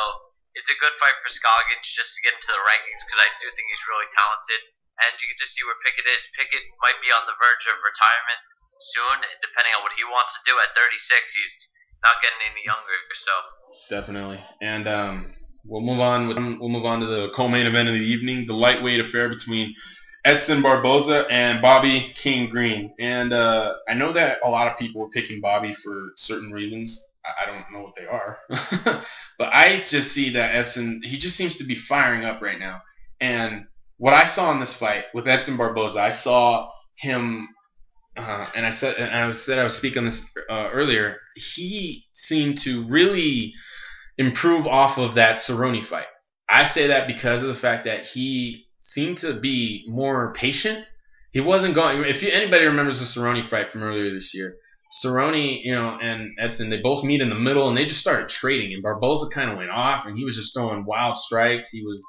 it's a good fight for Scoggins just to get into the rankings because I do think he's really talented. And you can just see where Pickett is. Pickett might be on the verge of retirement soon, depending on what he wants to do. At 36, he's not getting any younger, so Definitely. And um, we'll move on with we'll move on to the co-main event of the evening, the lightweight affair between Edson Barboza and Bobby King Green. And uh, I know that a lot of people were picking Bobby for certain reasons. I, don't know what they are, but I just see that Edson he just seems to be firing up right now. And what I saw in this fight with Edson Barboza, I saw him uh, and I said, and I was said I was speaking on this uh, earlier. He seemed to really improve off of that Cerrone fight. I say that because of the fact that he seemed to be more patient. He wasn't going. If you, anybody remembers the Cerrone fight from earlier this year, Cerrone, you know, and Edson, they both meet in the middle and they just started trading. And Barboza kind of went off, and he was just throwing wild strikes. He was,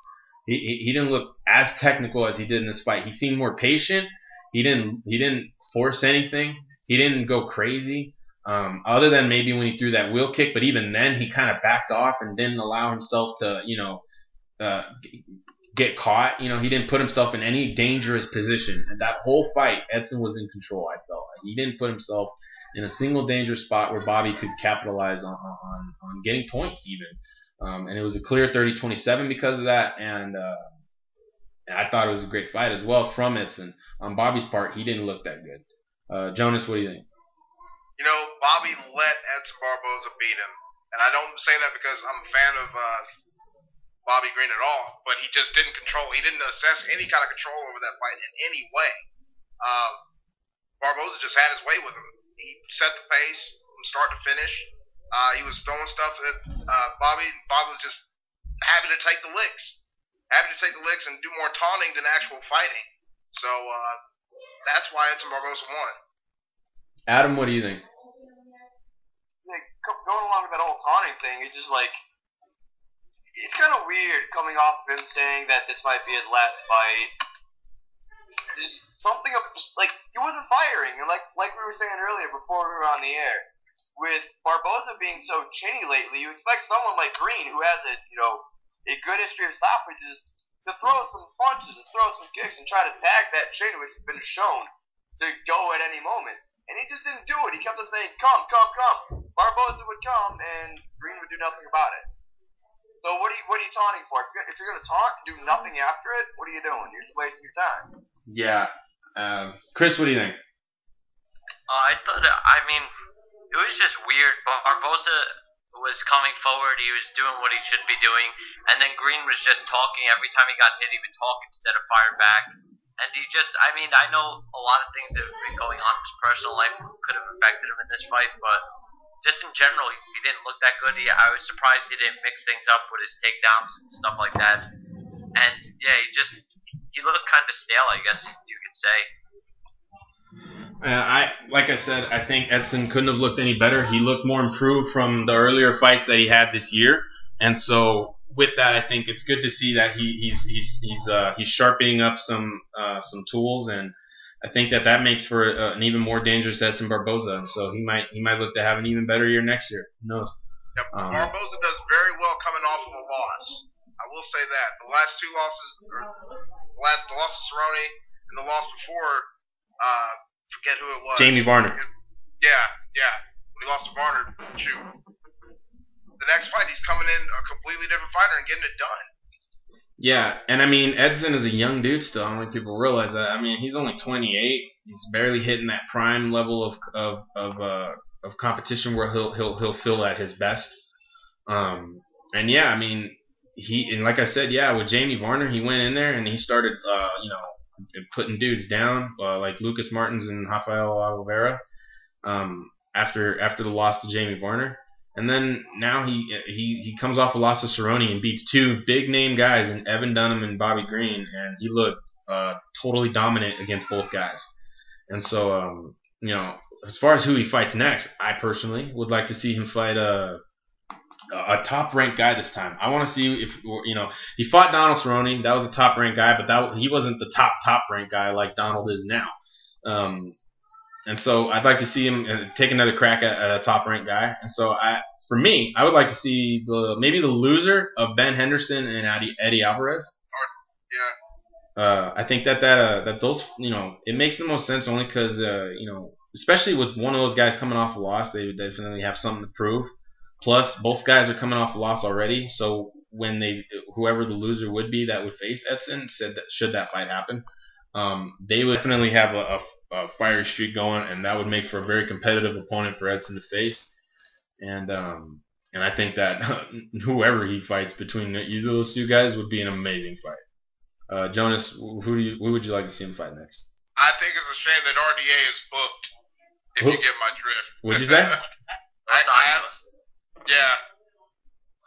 he, he didn't look as technical as he did in this fight. He seemed more patient. He didn't he didn't force anything. He didn't go crazy. Um, other than maybe when he threw that wheel kick, but even then he kind of backed off and didn't allow himself to, you know, uh, get caught. You know, he didn't put himself in any dangerous position. And that whole fight, Edson was in control. I felt he didn't put himself in a single dangerous spot where Bobby could capitalize on on, on getting points even. Um, and it was a clear 30-27 because of that. And uh, and I thought it was a great fight as well from Edson. On Bobby's part, he didn't look that good. Uh, Jonas, what do you think? You know, Bobby let Edson Barboza beat him, and I don't say that because I'm a fan of uh, Bobby Green at all, but he just didn't control. He didn't assess any kind of control over that fight in any way. Uh, Barboza just had his way with him. He set the pace from start to finish. Uh, he was throwing stuff at uh, Bobby. Bobby was just happy to take the licks, happy to take the licks and do more taunting than actual fighting. So uh, that's why Edson Barboza won. Adam, what do you think? like going along with that whole taunting thing, it's just like it's kind of weird coming off of him saying that this might be his last fight. There's something like he wasn't firing, and like like we were saying earlier before we were on the air, with Barboza being so chinny lately, you expect someone like Green, who has a you know a good history of stoppages, to throw some punches and throw some kicks and try to tag that chin, which has been shown to go at any moment. And he just didn't do it. He kept on saying, "Come, come, come." Barboza would come, and Green would do nothing about it. So what are you what are you taunting for? If you're, if you're gonna taunt do nothing after it, what are you doing? You're just wasting your time. Yeah. Uh, Chris, what do you think? Uh, I thought, I mean, it was just weird. But Barboza, was coming forward. He was doing what he should be doing, and then Green was just talking every time he got hit. He would talk instead of fire back. And he just, I mean, I know a lot of things that have been going on in his personal life could have affected him in this fight, but just in general, he, he didn't look that good. He, I was surprised he didn't mix things up with his takedowns and stuff like that. And yeah, he just he looked kind of stale, I guess you could say. Uh, I like I said, I think Edson couldn't have looked any better. He looked more improved from the earlier fights that he had this year, and so with that, I think it's good to see that he, he's he's he's uh, he's sharpening up some uh, some tools, and I think that that makes for uh, an even more dangerous Edson Barboza. So he might he might look to have an even better year next year. Who knows? Yep. Um, Barboza does very well coming off of a loss. Will say that the last two losses, or the last the loss to Cerrone and the loss before, uh, forget who it was. Jamie Varner. Yeah, yeah. When he lost to Varner, shoot. The next fight, he's coming in a completely different fighter and getting it done. Yeah, and I mean Edson is a young dude still. I don't think people realize that. I mean he's only 28. He's barely hitting that prime level of of of uh, of competition where he'll he'll he'll feel at his best. Um, and yeah, I mean he and like I said, yeah, with Jamie Varner, he went in there and he started uh, you know putting dudes down uh, like Lucas Martins and Rafael Oliveira. Um, after after the loss to Jamie Varner. And then now he he he comes off a loss to Cerrone and beats two big name guys in Evan Dunham and Bobby Green, and he looked uh, totally dominant against both guys. And so, um, you know, as far as who he fights next, I personally would like to see him fight a a top ranked guy this time. I want to see if you know he fought Donald Cerrone. That was a top ranked guy, but that he wasn't the top top ranked guy like Donald is now. Um, and so I'd like to see him uh, take another crack at, at a top ranked guy. And so I, for me, I would like to see the maybe the loser of Ben Henderson and Eddie, Eddie Alvarez. Yeah. Uh, I think that that uh, that those you know it makes the most sense only because uh, you know especially with one of those guys coming off a loss, they would definitely have something to prove. Plus, both guys are coming off a loss already, so when they whoever the loser would be that would face Edson said that should that fight happen, um, they would definitely have a, a, a fiery streak going, and that would make for a very competitive opponent for Edson to face. And um, and I think that whoever he fights between either those two guys would be an amazing fight. Uh, Jonas, who do you who would you like to see him fight next? I think it's a shame that RDA is booked. If Who- you get my drift. What'd you say? I, I. yeah.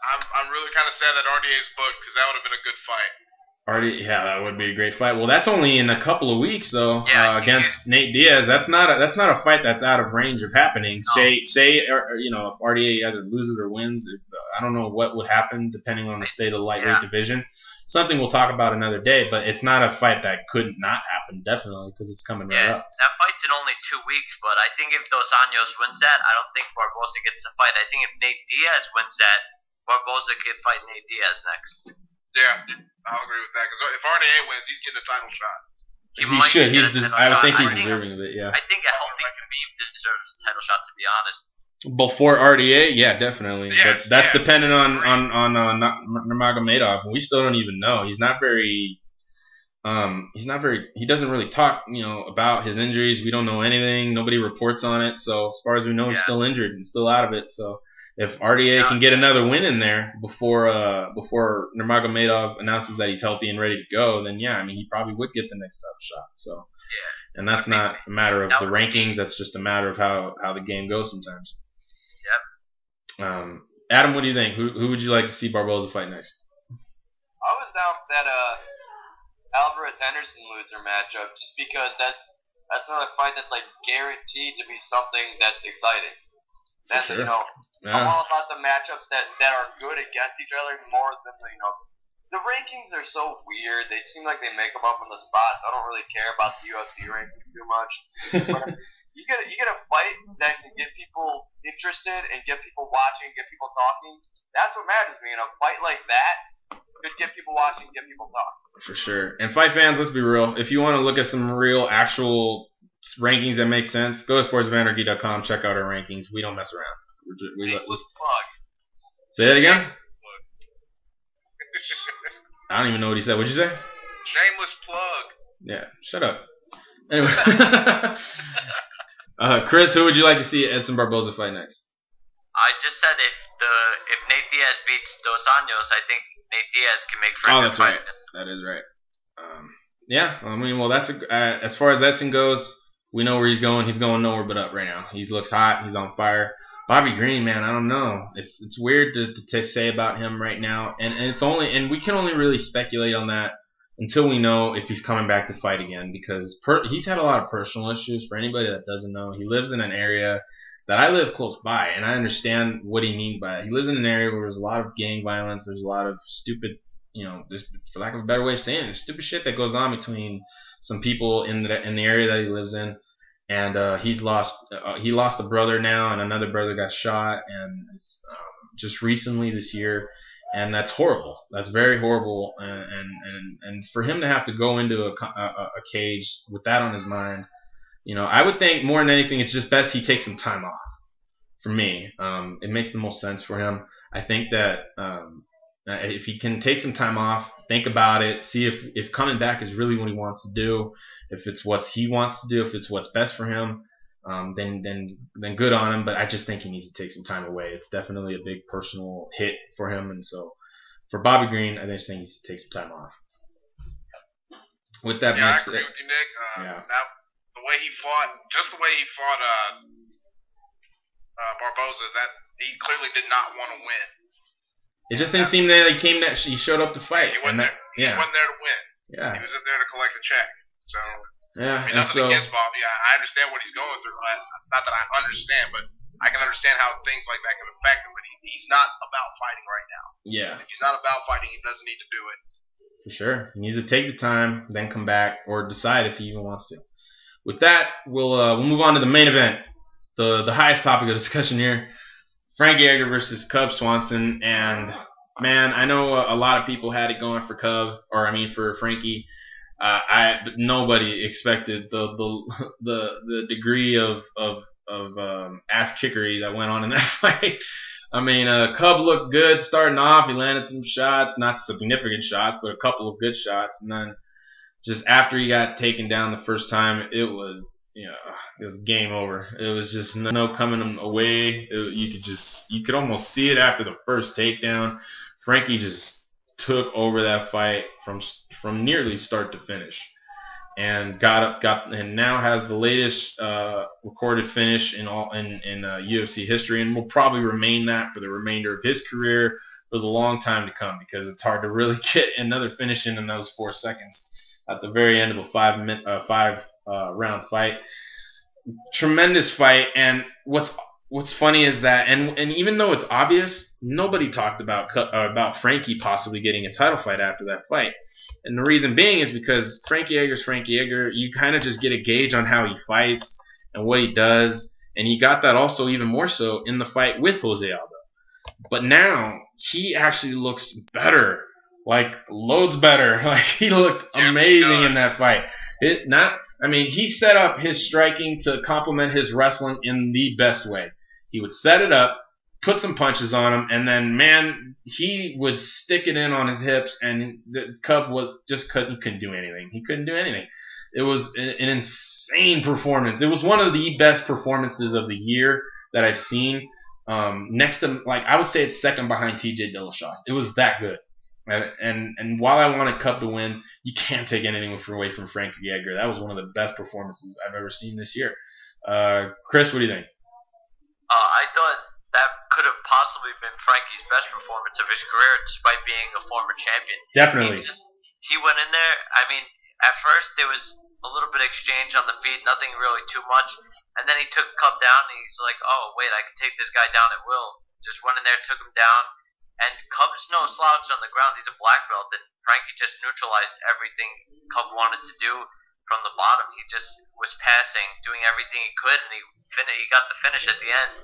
I'm I'm really kind of sad that RDA is booked because that would have been a good fight. Already, yeah, that would be a great fight. Well, that's only in a couple of weeks, though. Yeah, uh, against Nate Diaz, that's not a, that's not a fight that's out of range of happening. No. Say, say, or, you know, if RDA either loses or wins, uh, I don't know what would happen depending on the state of the lightweight Yeah. division. Something we'll talk about another day, but it's not a fight that could not happen, definitely, because it's coming right Yeah, up. that fight's in only two weeks, but I think if Dos Anjos wins that, I don't think Barboza gets the fight. I think if Nate Diaz wins that, Barboza could fight Nate Diaz next. Yeah, I'll agree with that because if RDA wins, he's getting a title shot. He, might should. He's. a Des- I shot. think he's I think- deserving of it. Yeah. I think a healthy Khabib deserves a title shot, to be honest. Before RDA, yeah, definitely. Yes, but that's yeah. dependent on on on uh, Nurmagomedov, and we still don't even know. He's not very. Um, he's not very. He doesn't really talk, you know, about his injuries. We don't know anything. Nobody reports on it. So as far as we know, he's still injured and still out of it. So if RDA Yeah. can get another win in there before uh before Nurmagomedov announces that he's healthy and ready to go, then yeah, I mean he probably would get the next title shot. So. Yeah. And that's not a matter of the rankings. That's just a matter of how, how the game goes sometimes. Um, Adam, what do you think? Who, who would you like to see Barboza fight next? I was down for that uh Alvarez Henderson loser matchup just because that's that's another fight that's like guaranteed to be something that's exciting. For That's sure. you know I'm all about the matchups that, that are good against each other more than the you know the rankings are so weird. They seem like they make them up on the spot. So I don't really care about the UFC rankings too much. But you get a, you get a fight that can get people interested and get people watching, get people talking. That's what matters to me. And a fight like that could get people watching, get people talking. For sure. And fight fans, let's be real. If you want to look at some real, actual rankings that make sense, go to sportsofanarchy.com. Check out our rankings. We don't mess around. We're we, we, plug. say that again. I don't even know what he said. What'd you say? Shameless plug. Yeah. Shut up. Anyway. uh, Chris, who would you like to see Edson Barboza fight next? I just said if the if Nate Diaz beats Dos Anjos, I think Nate Diaz can make for Oh, that's right. That is right. Um, yeah, I mean, well, that's a, uh, as far as Edson goes. We know where he's going. He's going nowhere but up right now. He looks hot. He's on fire. Bobby Green, man, I don't know. It's it's weird to, to, to say about him right now, and, and it's only and we can only really speculate on that until we know if he's coming back to fight again because per, he's had a lot of personal issues. For anybody that doesn't know, he lives in an area that I live close by, and I understand what he means by it. He lives in an area where there's a lot of gang violence. There's a lot of stupid, you know, there's, for lack of a better way of saying it, stupid shit that goes on between some people in the in the area that he lives in. And uh, he's lost. Uh, he lost a brother now, and another brother got shot, and um, just recently this year, and that's horrible. That's very horrible, and and and, for him to have to go into a, a, a a cage with that on his mind, you know, I would think more than anything, it's just best he takes some time off. For me, um, it makes the most sense for him. I think that um, uh, if he can take some time off, think about it, see if if coming back is really what he wants to do, if it's what he wants to do, if it's what's best for him, um, then then then good on him. But I just think he needs to take some time away. It's definitely a big personal hit for him, and so for Bobby Green, I just think he needs to take some time off. With that Yeah, I agree said, with you, Nick. Uh, Yeah. That, the way he fought, just the way he fought uh, uh, Barboza, that he clearly did not want to win. it just didn't seem that he came that he showed up to fight. He and wasn't that, there. He yeah, wasn't there to win. yeah, He was there to collect a check. So yeah, I mean, and nothing so against Bobby. I, I understand what he's going through. I, not that I understand, but I can understand how things like that can affect him. But he, he's not about fighting right now. yeah, If he's not about fighting, he doesn't need to do it. For sure. He needs to take the time, then come back, or decide if he even wants to. With that, we'll uh, we'll move on to the main event, the the highest topic of discussion here: Frankie Edgar versus Cub Swanson. And man, I know a lot of people had it going for Cub, or I mean for Frankie. Uh, I nobody expected the the the, the degree of of of um, ass kickery that went on in that fight. I mean, uh, Cub looked good starting off. He landed some shots, not significant shots, but a couple of good shots. And then just after he got taken down the first time, it was, you know, it was game over. It was just no, no coming away. It- you could just, you could almost see it after the first takedown. Frankie just took over that fight from from nearly start to finish, and got up, got and now has the latest uh, recorded finish in all in in uh, UFC history, and will probably remain that for the remainder of his career for the long time to come because it's hard to really get another finish in in those four seconds at the very end of a five min, uh, five uh, round fight. Tremendous fight, and what's what's funny is that, and and even though it's obvious, nobody talked about uh, about Frankie possibly getting a title fight after that fight. And the reason being is because Frankie Edgar's Frankie Edgar. You kind of just get a gauge on how he fights and what he does. And he got that also even more so in the fight with Jose Aldo. But now he actually looks better, like loads better. Like he looked amazing in that fight. It not. I mean, he set up his striking to complement his wrestling in the best way. He would set it up, put some punches on him, and then man, he would stick it in on his hips, and the Cub was just couldn't couldn't do anything. He couldn't do anything. It was an, an insane performance. It was one of the best performances of the year that I've seen. Um, next to like I would say it's second behind T.J. Dillashaw. It was that good. And, and and while I wanted Cub to win, you can't take anything away from Frankie Edgar. That was one of the best performances I've ever seen this year. Uh, Chris, what do you think? Uh, I thought could have possibly been Frankie's best performance of his career, despite being a former champion. Definitely. He just he went in there. I mean, at first there was a little bit of exchange on the feet, nothing really too much, and then he took Cub down. And he's like, "Oh wait, I can take this guy down at will." Just went in there, took him down, and Cub's no slouch on the ground. He's a black belt, and Frankie just neutralized everything Cub wanted to do from the bottom. He just was passing, doing everything he could, and he fin- he got the finish at the end.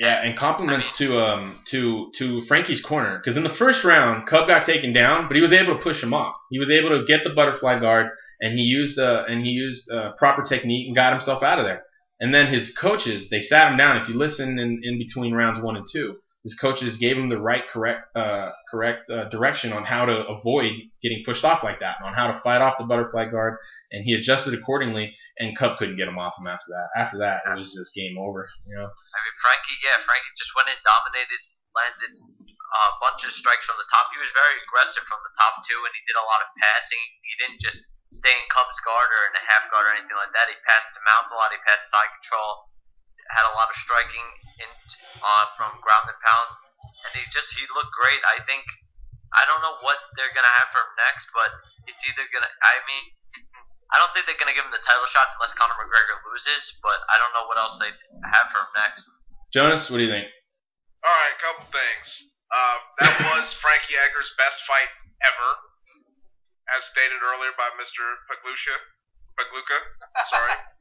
Yeah, and compliments to um to to Frankie's corner because in the first round, Cub got taken down, but he was able to push him off. He was able to get the butterfly guard, and he used uh and he used uh, proper technique and got himself out of there. And then his coaches, they sat him down. If you listen in, in between rounds one and two, his coaches gave him the right correct uh, correct uh, direction on how to avoid getting pushed off like that, and on how to fight off the butterfly guard, and he adjusted accordingly. And Cub couldn't get him off him after that. After that, it was just game over. You know. I mean, Frankie, yeah, Frankie just went in, dominated, landed a bunch of strikes from the top. He was very aggressive from the top too, and he did a lot of passing. He didn't just stay in Cubs guard or in a half guard or anything like that. He passed to Mount a lot. He passed side control. Had a lot of striking in uh, from ground and pound, and he just he looked great. I think I don't know what they're gonna have for him next, but it's either gonna. I mean, I don't think they're gonna give him the title shot unless Conor McGregor loses. But I don't know what else they have for him next. Jonas, what do you think? All right, a couple things. Uh, that was Frankie Edgar's best fight ever, as stated earlier by Mr. Paglucha. Pagluka, Sorry.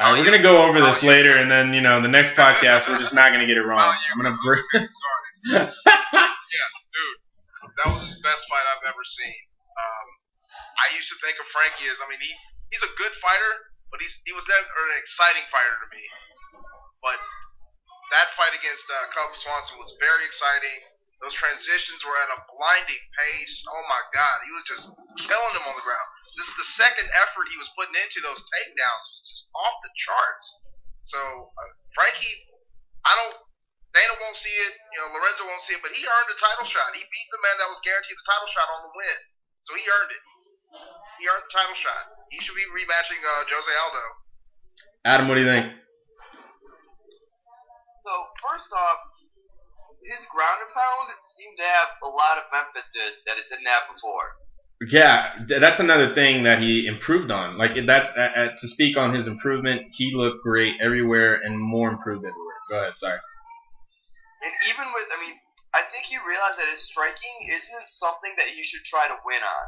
All right, we're gonna go over this later, and then you know the next podcast we're just not gonna get it wrong. I'm gonna bring. Sorry. Yeah, dude, that was his best fight I've ever seen. Um, I used to think of Frankie as, I mean, he he's a good fighter, but he's he was never an exciting fighter to me. But that fight against uh, Cub Swanson was very exciting. Those transitions were at a blinding pace. Oh my God, he was just killing him on the ground. This is the second effort he was putting into those takedowns was just off the charts. So uh, Frankie, I don't. Dana won't see it. You know, Lorenzo won't see it, but he earned a title shot. He beat the man that was guaranteed the title shot on the win, so he earned it. He earned the title shot. He should be rematching uh, Jose Aldo. Adam, what do you think? So first off, his ground and pound it seemed to have a lot of emphasis that it didn't have before. Yeah, that's another thing that he improved on. Like that's uh, uh, to speak on his improvement. He looked great everywhere and more improved everywhere. Go ahead. Sorry. And even with, I mean, I think he realized that his striking isn't something that you should try to win on.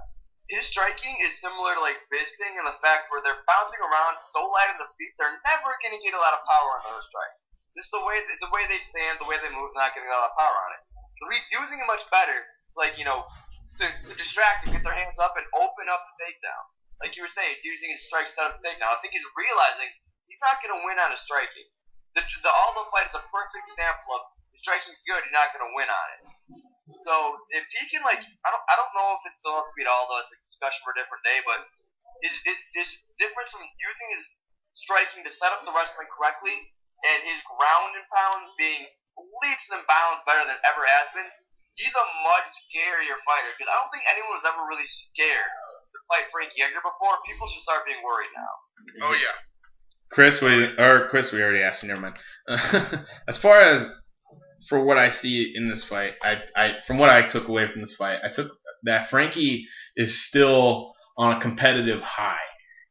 His striking is similar to like Bisping in the fact where they're bouncing around so light on the feet, they're never going to get a lot of power on those strikes. Just the way the way they stand, the way they move, not getting a lot of power on it. So he's using it much better, like you know, to, to distract and get their hands up and open up the takedown. Like you were saying, he's using his strike set up the takedown. I think he's realizing he's not going to win on his striking. The, the Aldo fight is a perfect example of his striking's good, you're not going to win on it. So if he can like, I don't, I don't know if it's still enough to beat Aldo. It's a discussion for a different day. But his his, his difference from using his striking to set up the wrestling correctly and his ground and pound being leaps and bounds better than ever has been. He's a much scarier fighter because I don't think anyone was ever really scared to fight Frankie Edgar before. People should start being worried now. Oh yeah. Chris, what do you, or Chris, we already asked you. Never mind. as far as for what I see in this fight, I, I from what I took away from this fight, I took that Frankie is still on a competitive high.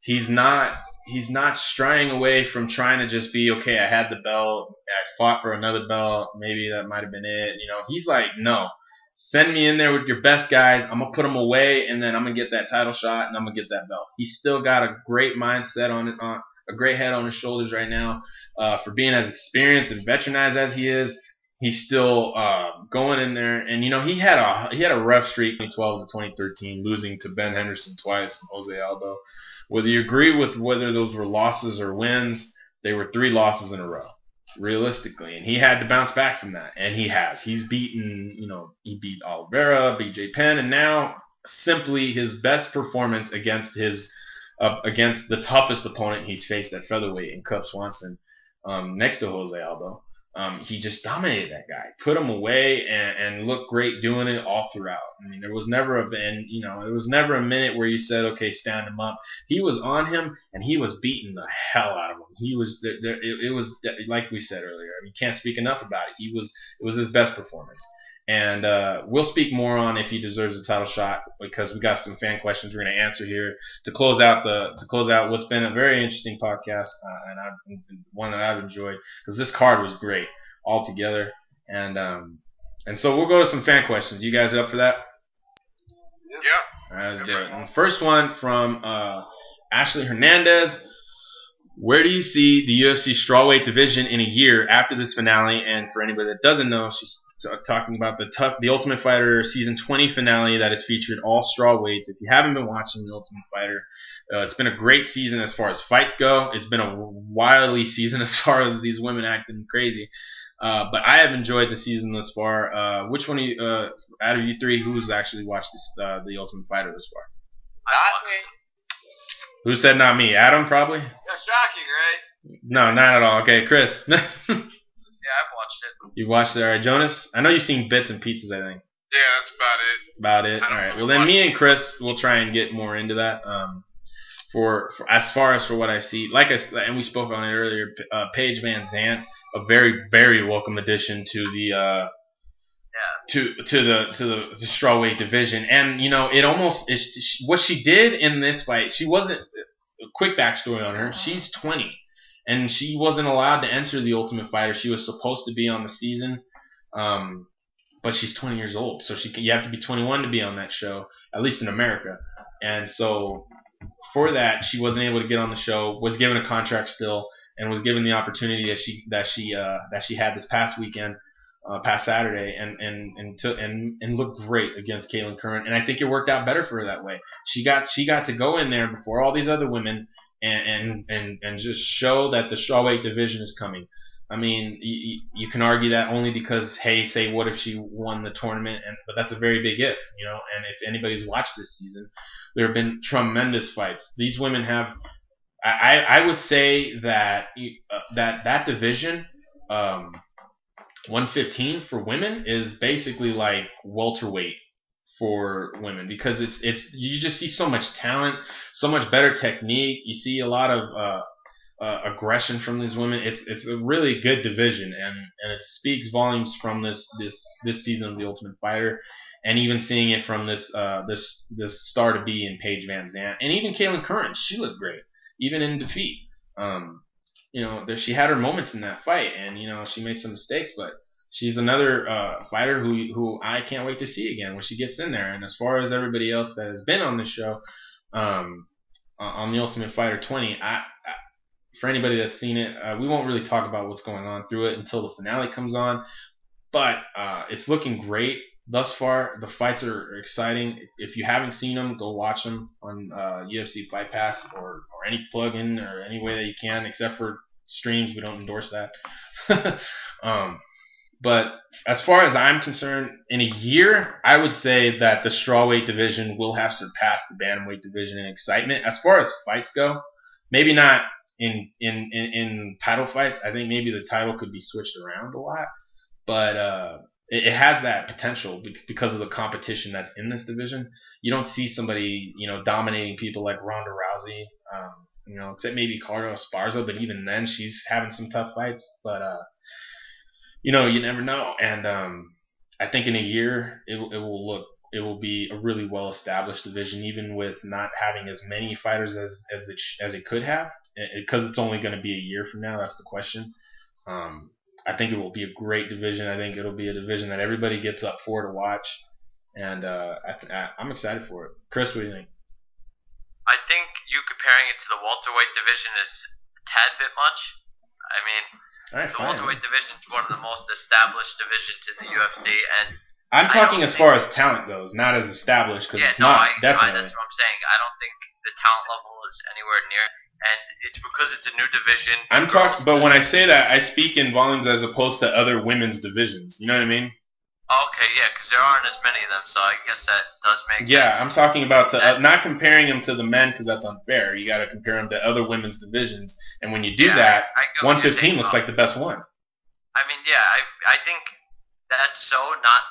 He's not he's not straying away from trying to just be okay. I had the belt. I fought for another belt. Maybe that might have been it. You know, he's like, no, send me in there with your best guys. I'm gonna put them away, and then I'm gonna get that title shot, and I'm gonna get that belt. He's still got a great mindset on it, on a great head on his shoulders right now. Uh, for being as experienced and veteranized as he is, he's still uh, going in there. And you know, he had a he had a rough streak, 2012 to 2013, losing to Ben Henderson twice and Jose Aldo. Whether you agree with whether those were losses or wins, they were three losses in a row, realistically. And he had to bounce back from that, and he has. He's beaten, you know, he beat Oliveira, BJ Penn, and now simply his best performance against his uh, against the toughest opponent he's faced at featherweight in Cub Swanson, um, next to Jose Aldo. Um, he just dominated that guy, put him away, and, and looked great doing it all throughout. I mean, there was never a and you know there was never a minute where you said, okay, stand him up. He was on him, and he was beating the hell out of him. He was there, it, it was like we said earlier. I mean, can't speak enough about it. He was it was his best performance. And uh, we'll speak more on if he deserves a title shot because we got some fan questions we're going to answer here to close out the to close out what's been a very interesting podcast uh, and I've one that I've enjoyed because this card was great altogether and um, and so we'll go to some fan questions. You guys up for that? Yeah. Right, let's do it. First one from uh, Ashley Hernandez. Where do you see the UFC strawweight division in a year after this finale? And for anybody that doesn't know, she's talking about the tough, the Ultimate Fighter season 20 finale that has featured all strawweights. If you haven't been watching the Ultimate Fighter, uh, it's been a great season as far as fights go. It's been a wildly season as far as these women acting crazy. Uh, but I have enjoyed the season thus far. Uh, which one of you, uh, out of you three, who's actually watched this, uh, the Ultimate Fighter this far? Not me. Who said not me? Adam, probably. Yeah, shocking, right? No, not at all. Okay, Chris, Yeah, I've watched it. You've watched it. All right, Jonas. I know you've seen bits and pieces. I think Yeah, that's about it. about it. All right. Well, then me and Chris will try and get more into that. Um, for, for as far as for what I see, like I and we spoke on it earlier. Uh, Paige VanZant, a very very welcome addition to the. Uh, to to the to the, the strawweight division, and you know it almost it's, what she did in this fight. She wasn't a quick backstory on her. She's 20, and she wasn't allowed to enter the Ultimate Fighter. She was supposed to be on the season, um, but she's 20 years old, so she you have to be 21 to be on that show, at least in America. And so for that, she wasn't able to get on the show. Was given a contract still, and was given the opportunity that she that she uh, that she had this past weekend uh, past Saturday and and and, to, and and looked great against Kailin Curran. And I think it worked out better for her that way. She got she got to go in there before all these other women and and and, and just show that the strawweight division is coming. I mean, you, you can argue that only because, hey, say, what if she won the tournament? And but that's a very big if, you know. And if anybody's watched this season, there have been tremendous fights. These women have. I, I would say that uh, that that division, um, 115 for women is basically like welterweight for women because it's it's you just see so much talent, so much better technique. You see a lot of uh, uh, aggression from these women. It's it's a really good division, and and it speaks volumes from this this this season of the Ultimate Fighter, and even seeing it from this uh this this star to be in Paige VanZant, and even Kailin Curran, she looked great, even in defeat. Um, you know, there, she had her moments in that fight, and you know she made some mistakes, but she's another uh, fighter who who I can't wait to see again when she gets in there. And as far as everybody else that has been on this show, um, on the Ultimate Fighter 20, I, I for anybody that's seen it, uh, we won't really talk about what's going on through it until the finale comes on. But uh, it's looking great thus far. The fights are exciting. If you haven't seen them, go watch them on uh, UFC Fight Pass or, or any plugin or any way that you can, except for streams. We don't endorse that. um, but as far as I'm concerned, in a year, I would say that the strawweight division will have surpassed the bantamweight division in excitement. As far as fights go, maybe not in in in, in title fights. I think maybe the title could be switched around a lot, but uh, it, it has that potential because of the competition that's in this division. You don't see somebody you know dominating people like Ronda Rousey. Um, you know, except maybe Carla Esparza, but even then, she's having some tough fights. But uh, you know, you never know. And um, I think in a year, it, it will look, it will be a really well established division, even with not having as many fighters as as it as it could have, because it's only going to be a year from now. That's the question. Um, I think it will be a great division. I think it'll be a division that everybody gets up for to watch, and uh, I th- I, I'm excited for it. Chris, what do you think? I think you comparing it to the welterweight division is a tad bit much. I mean, right, the fine. welterweight division is one of the most established divisions in the UFC, and I'm talking as far as talent goes, not as established, because yeah, it's no, not I, I, definitely. that's what I'm saying. I don't think the talent level is anywhere near, and it's because it's a new division. I'm talking, but when I say that, I speak in volumes as opposed to other women's divisions. You know what I mean? Okay, yeah, because there aren't as many of them, so I guess that does make Yeah, sense. Yeah, I'm talking about to, uh, not comparing them to the men because that's unfair. You got to compare them to other women's divisions, and when you do Yeah, that, I get 115 saying, looks like the best one. I mean, yeah, I I think that's so not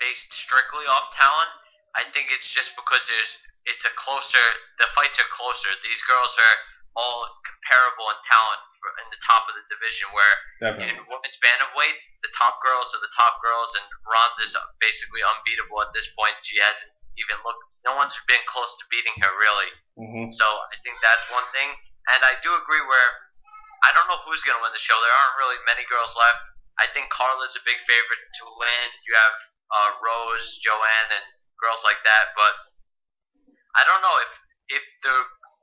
based strictly off talent. I think it's just because there's it's a closer the fights are closer. These girls are all comparable in talent for, in the top of the division. Where Definitely. in women's bantamweight, the top girls are the top girls, and Ronda's basically unbeatable at this point. She hasn't even looked. No one's been close to beating her really. hmm So I think that's one thing. And I do agree where I don't know who's going to win the show. There aren't really many girls left. I think Carla's a big favorite to win. You have uh, Rose, Joanne, and girls like that. But I don't know if if the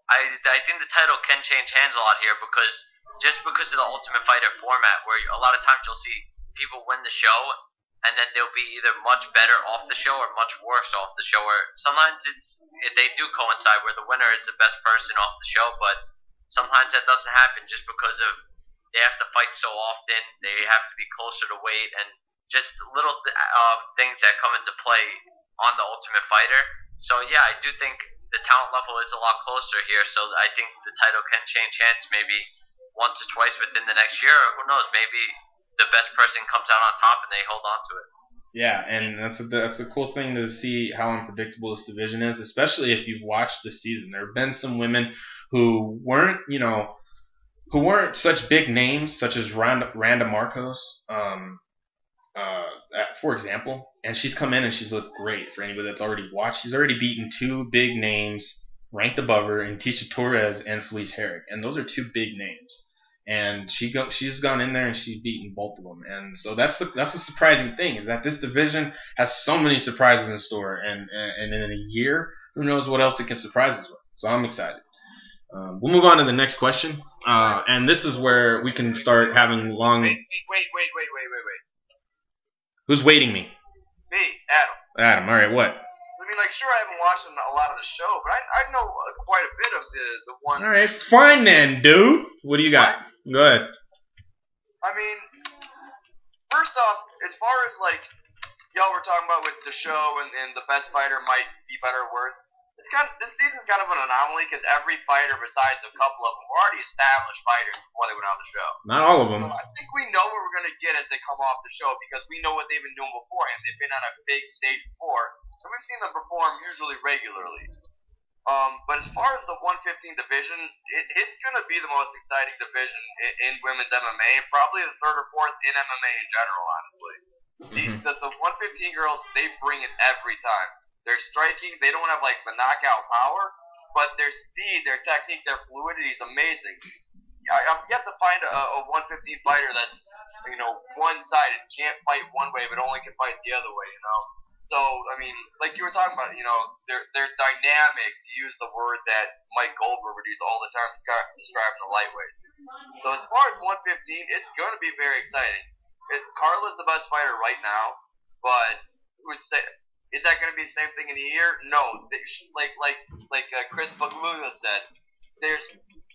I I think the title can change hands a lot here because just because of the Ultimate Fighter format, where a lot of times you'll see people win the show and then they'll be either much better off the show or much worse off the show. Or sometimes it's they do coincide where the winner is the best person off the show, but sometimes that doesn't happen just because of they have to fight so often. They have to be closer to weight and just little uh, things that come into play on the Ultimate Fighter. So yeah, I do think the talent level is a lot closer here. So I think the title can change hands maybe once or twice within the next year. Who knows? Maybe the best person comes out on top and they hold on to it. Yeah, and that's a that's a cool thing to see how unpredictable this division is, especially if you've watched this season. There have been some women who weren't, you know, who weren't such big names, such as Randa, Randa Markos, um, uh, for example, and she's come in and she's looked great for anybody that's already watched. She's already beaten two big names ranked above her in Tisha Torres and Felice Herrig, and those are two big names. And she go, she's gone in there and she's beaten both of them, and so that's the that's the surprising thing is that this division has so many surprises in store, and and, and in a year, who knows what else it can surprise us with. So I'm excited. Um, we'll move on to the next question, uh, and this is where we can start having long. Wait, wait, wait, wait, wait, wait, wait. Who's waiting me? Me, Adam. Adam. All right, what? I mean, like, sure, I haven't watched a lot of the show, but I, I know uh, quite a bit of the the one. All right, fine then, dude. What do you got? Go ahead. I mean, first off, as far as like y'all were talking about with the show and, and the best fighter might be better or worse, it's kind of this season's kind of an anomaly because every fighter besides a couple of them were already established fighters before they went on the show. Not all of them. So I think we know what we're gonna get as they come off the show because we know what they've been doing beforehand. They've been on a big stage before, so we've seen them perform usually regularly. Um, but as far as the 115 division, it, it's gonna be the most exciting division in, in women's MMA, and probably the third or fourth in MMA in general, honestly. Mhm. The, the, the 115 girls, they bring it every time. They're striking. They don't have like the knockout power, but their speed, their technique, their fluidity is amazing. I, I'm yet to find a, a 115 fighter that's you know one-sided, can't fight one way but only can fight the other way. You know. So I mean, like you were talking about, you know, they're they're dynamic. To use the word that Mike Goldberg would use all the time describing the lightweights. So as far as 115, it's going to be very exciting. It, Carla's the best fighter right now, but who would say is that going to be the same thing in a year? No. Like like like uh, Chris Pagliuca said, there's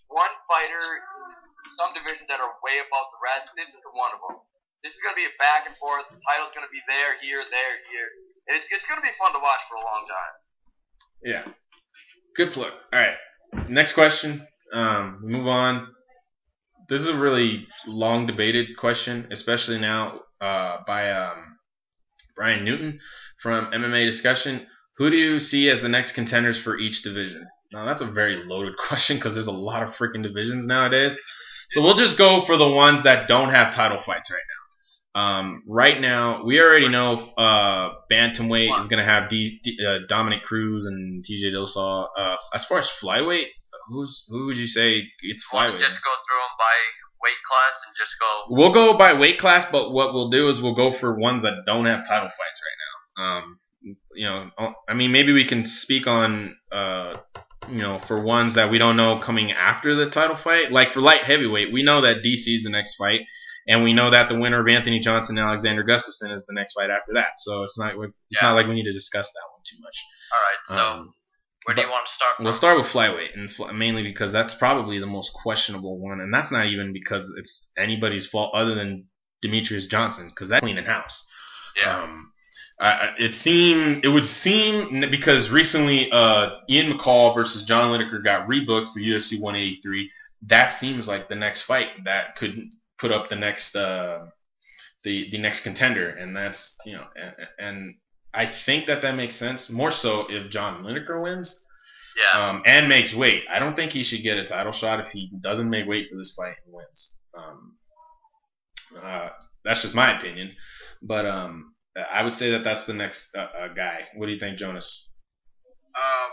one fighter, in some divisions that are way above the rest. This is one of them. This is going to be a back and forth. The title's going to be there, here, there, here. And it's, it's going to be fun to watch for a long time. Yeah. Good plug. All right. Next question. Um, move on. This is a really long debated question, especially now uh, by um, Brian Newton from MMA Discussion. Who do you see as the next contenders for each division? Now that's a very loaded question because there's a lot of freaking divisions nowadays. So we'll just go for the ones that don't have title fights right now. Um, right now, we already know uh, bantamweight is gonna have D, D, uh, Dominic Cruz and TJ Dillashaw. Uh, as far as flyweight, who's who would you say it's flyweight? just go through them by weight class and just go. We'll go by weight class, but what we'll do is we'll go for ones that don't have title fights right now. Um, you know, I mean, maybe we can speak on, uh, you know, for ones that we don't know coming after the title fight. Like for light heavyweight, we know that DC is the next fight, and we know that the winner of Anthony Johnson and Alexander Gustafsson is the next fight after that. So it's not it's Yeah. not like we need to discuss that one too much. All right, so Um, where do you want to start? From? We'll start with flyweight, and fl- mainly because that's probably the most questionable one, and that's not even because it's anybody's fault other than Demetrious Johnson, because that's cleaning house. Yeah. Um, I, it seemed it would seem because recently uh, Ian McCall versus John Lineker got rebooked for UFC 183. That seems like the next fight that could put up the next uh, the the next contender, and that's you know, and, and I think that that makes sense more so if John Lineker wins yeah. um, and makes weight. I don't think he should get a title shot if he doesn't make weight for this fight and wins. Um, uh, that's just my opinion, but um, I would say that that's the next uh, uh, guy. What do you think, Jonas? Um,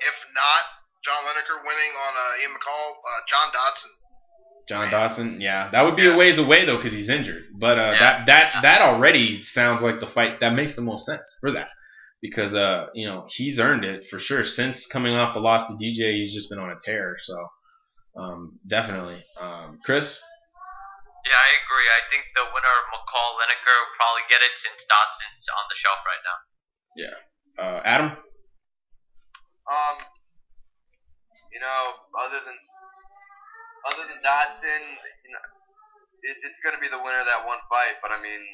if not John Lineker winning on uh, Ian McCall, uh, John Dodson. John Dodson, yeah, that would be a ways away though because he's injured. But uh, Yeah. that that that already sounds like the fight that makes the most sense for that because uh, you know he's earned it for sure since coming off the loss to DJ. He's just been on a tear, so um, definitely. Um, Chris, Yeah, I agree. I think the winner of McCall Lineker will probably get it since Dodson's on the shelf right now. uh, Adam, Um, you know, other than other than Dodson, you know, it, it's going to be the winner of that one fight. But I mean,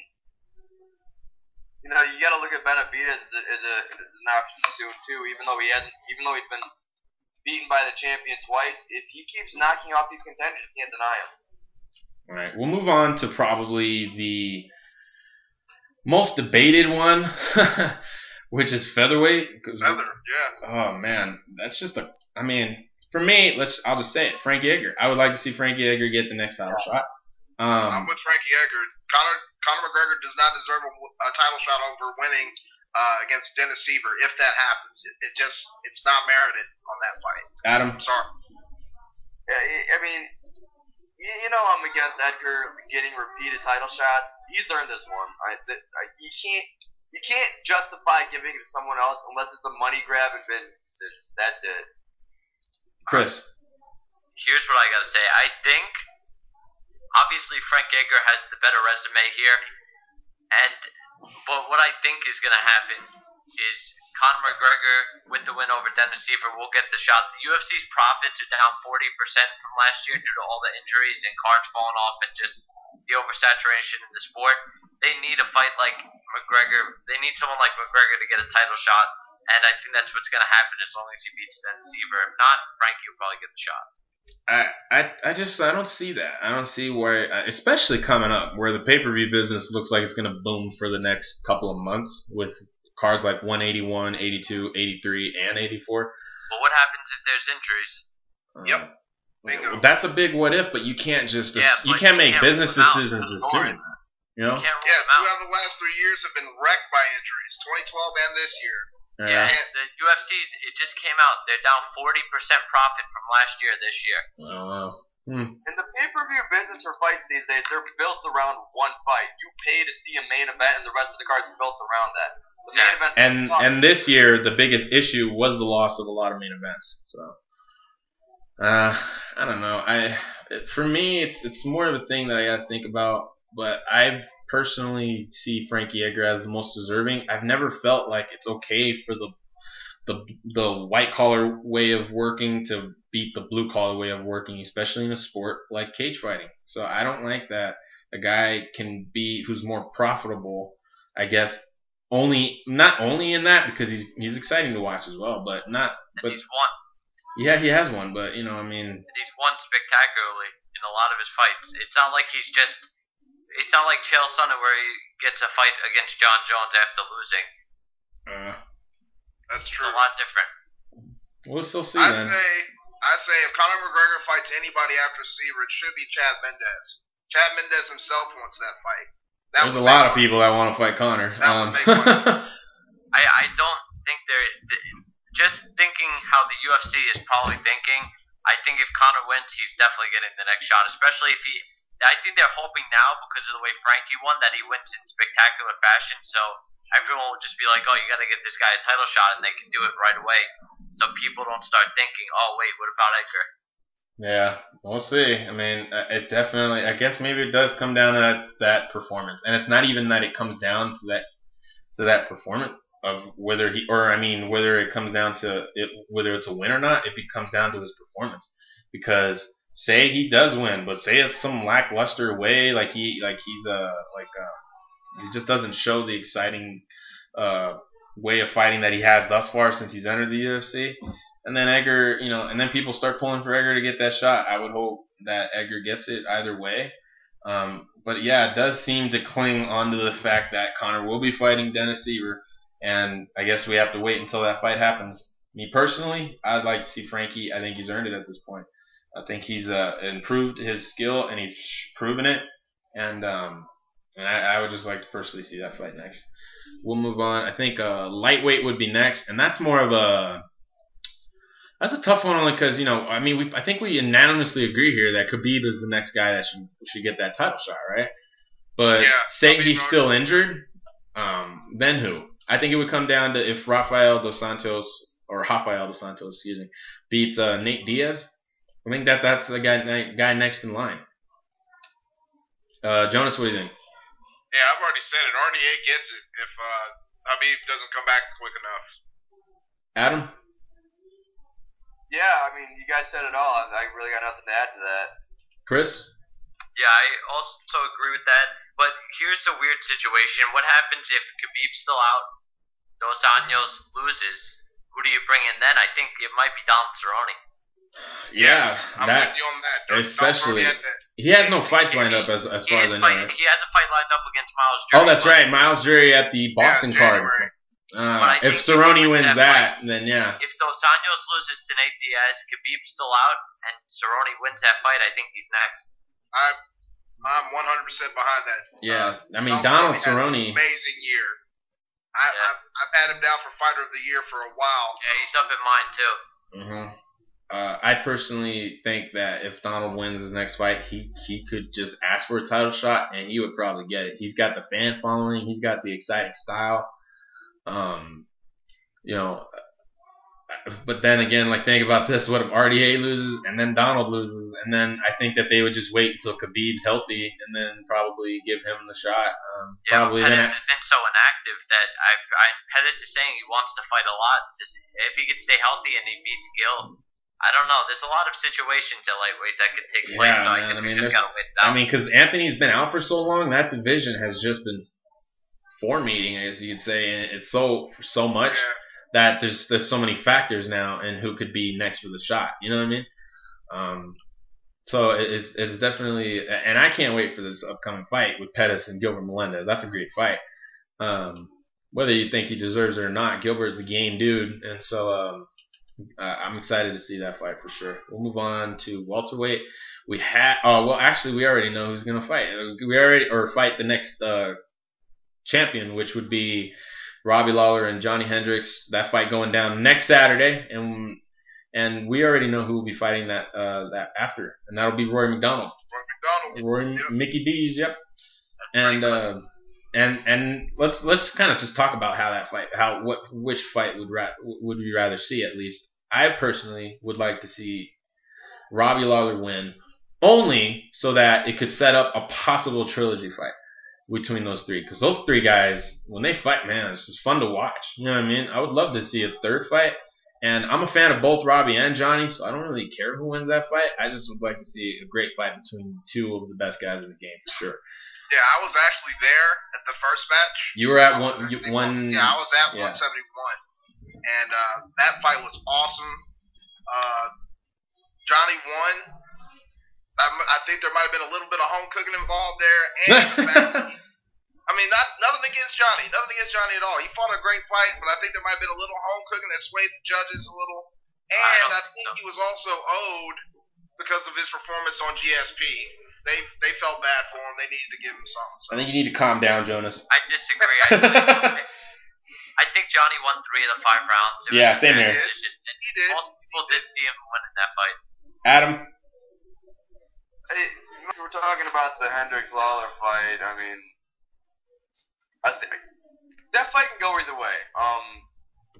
you know, you got to look at Benavidez as, a, as, a, as an option soon too. Even though he hasn't, even though he's been beaten by the champion twice, if he keeps knocking off these contenders, you can't deny him. All right, we'll move on to probably the most debated one, which is featherweight. Feather, yeah. Oh man, that's just a. I mean, for me, let's. I'll just say it. Frankie Edgar. I would like to see Frankie Edgar get the next title shot. I'm Um, with Frankie Edgar. Conor Conor McGregor does not deserve a, a title shot over winning uh, against Dennis Siver. If that happens, it, it just it's not merited on that fight. Adam. I'm sorry. Yeah, I- I mean, you, you know, I'm against Edgar getting repeated title shots. He's earned this one. I, th- I, you can't, you can't justify giving it to someone else unless it's a money grab and business decision. That's it. Chris. Here's what I gotta say. I think obviously Frank Edgar has the better resume here, and but what I think is gonna happen is Conor McGregor with the win over Dennis Siver will get the shot. The UFC's profits are down 40% from last year due to all the injuries and cards falling off and just the oversaturation in the sport. They need a fight like McGregor. They need someone like McGregor to get a title shot, and I think that's what's gonna happen as long as he beats Dennis Siver. If not, Frankie will probably get the shot. I, I, I just I don't see that. I don't see where, uh, especially coming up, where the pay per view business looks like it's gonna boom for the next couple of months with cards like 181, 82, 83, and 84. But what happens if there's injuries? Yep. Um, Bingo. That's a big what if, but you can't just Yeah, you can't you make can't business rule them out. decisions That's assuming that. You know? You Yeah, two out. out of the last three years have been wrecked by injuries. 2012 and this year. Yeah, and the UFC's it just came out. They're down 40% profit from last year this year. Oh, wow. Hmm. In the pay-per-view business for fights these days, they're built around one fight. You pay to see a main event, and the rest of the card's are built around that. And and this year the biggest issue was the loss of a lot of main events. So uh, I don't know. I for me it's it's more of a thing that I got to think about. But I've personally see Frankie Edgar as the most deserving. I've never felt like it's okay for the the the white collar way of working to beat the blue collar way of working, especially in a sport like cage fighting. So I don't like that a guy can be who's more profitable, I guess, only not only in that because he's he's exciting to watch as well, but not And but he's won. yeah he has one, but you know I mean And he's won spectacularly in a lot of his fights. It's not like he's just. It's not like Chael Sonnen where he gets a fight against Jon Jones after losing. uh, That's It's true. a lot different. we'll still see I then. say, I say, if Conor McGregor fights anybody after Siver, it should be Chad Mendes. Chad Mendes himself wants that fight. That There's a lot of people that want to fight Conor. That would Um, make. I, I don't think they're just thinking how the UFC is probably thinking. I think if Conor wins, he's definitely getting the next shot, especially if he. I think they're hoping now because of the way Frankie won that he wins in spectacular fashion. So everyone will just be like, "Oh, you got to get this guy a title shot," and they can do it right away. So people don't start thinking, "Oh, wait, what about Edgar?" Yeah, we'll see. I mean, uh, it definitely. I guess maybe it does come down to that, performance, and it's not even that it comes down to that to that performance of whether he or I mean whether it comes down to it, whether it's a win or not. It comes down to his performance, because say he does win, but say it's some lackluster way, like he like he's a like uh, he just doesn't show the exciting uh, way of fighting that he has thus far since he's entered the UFC. And then Edgar, you know, and then people start pulling for Edgar to get that shot. I would hope that Edgar gets it either way. Um, but yeah, it does seem to cling onto the fact that Conor will be fighting Dennis Siver, and I guess we have to wait until that fight happens. Me personally, I'd like to see Frankie. I think he's earned it at this point. I think he's uh, improved his skill and he's proven it, and um, and I, I would just like to personally see that fight next. We'll move on. I think uh, lightweight would be next, and that's more of a that's a tough one only because you know I mean we I think we unanimously agree here that Khabib is the next guy that should should get that title shot, right? But Yeah, say Khabib he's still injured, um, then who? I think it would come down to if Rafael dos Santos or Rafael dos Santos, excuse me, beats uh, Nate Diaz. I think that that's the guy guy next in line. Uh, Jonas, what do you think? Yeah, I've already said it. RDA gets it if uh, Khabib doesn't come back quick enough. Adam? Yeah, I mean, you guys said it all. I I really got nothing to add to that. Chris? Yeah, I also agree with that. But here's a weird situation. What happens if Khabib's still out, Dos Anjos loses? Who do you bring in then? I think it might be Donald Cerrone. Yeah, I'm that with you on that. Don't- don't especially- that. he has no fights lined up as as far as I know. fight, right? he has a fight lined up against Myles Jury. Oh, that's right, Myles Jury at the Boston yeah, card. January. But Uh, if think Cerrone wins wins that that, then yeah. If Dos Anjos loses to Nate Diaz, Khabib's still out, and Cerrone wins that fight, I think he's next. I'm I'm 100% behind that. Yeah, Uh, I mean Donald had an Cerrone. amazing year. I, Yeah. I've, I've had him down for fighter of the year for a while. Yeah, he's up in mine too. Mhm. Uh, I personally think that if Donald wins his next fight, he he could just ask for a title shot and he would probably get it. He's got the fan following. He's got the exciting style. Um, you know. But then again, like think about this: what if RDA loses and then Donald loses, and then I think that they would just wait until Khabib's healthy and then probably give him the shot. Um, Yeah, probably. Pettis has been so inactive that I, I Pettis is saying he wants to fight a lot. Just if he could stay healthy and he beats Gil, I don't know. There's a lot of situations at lightweight that could take place. Yeah, so I guess I we mean, just gotta wait. I mean, because Anthony's been out for so long, that division has just been formating, I guess you could say, and it's so so much that there's there's so many factors now, and who could be next for the shot. You know what I mean? Um, so it's it's definitely, and I can't wait for this upcoming fight with Pettis and Gilbert Melendez. That's a great fight. Um, whether you think he deserves it or not, Gilbert's a game dude, and so um, I'm excited to see that fight for sure. We'll move on to welterweight. We had, oh well, actually, we already know who's gonna fight. We already or fight the next uh, champion, which would be Robbie Lawler and Johnny Hendricks. That fight going down next Saturday, and and we already know who will be fighting that uh, that after, and that'll be Roy McDonald. Roy McDonald. Roy Yep. Mickey D's, yep. And uh, and and let's let's kind of just talk about how that fight, how what which fight would ra- would we rather see at least. I personally would like to see Robbie Lawler win, only so that it could set up a possible trilogy fight between those three. Because those three guys, when they fight, man, it's just fun to watch. You know what I mean? I would love to see a third fight. And I'm a fan of both Robbie and Johnny, so I don't really care who wins that fight. I just would like to see a great fight between two of the best guys in the game for sure. Yeah, I was actually there at the first match. You were at one, you, one. Yeah, I was at yeah. 171, and uh, that fight was awesome. Uh, Johnny won. I, m- I think there might have been a little bit of home cooking involved there, and the fact that he, I mean, not nothing against Johnny, nothing against Johnny at all. He fought a great fight, but I think there might have been a little home cooking that swayed the judges a little, and don't I think know. he was also owed because of his performance on GSP. They they felt bad for him. They needed to give him something. So. I think you need to calm down, Jonas. I disagree. I think, I think Johnny won three of the five rounds. It was Yeah, same here. Decision. And He did. most people did see him winning that fight. Adam, We're talking about the Hendricks Lawler fight, I mean, I that fight can go either way. Um,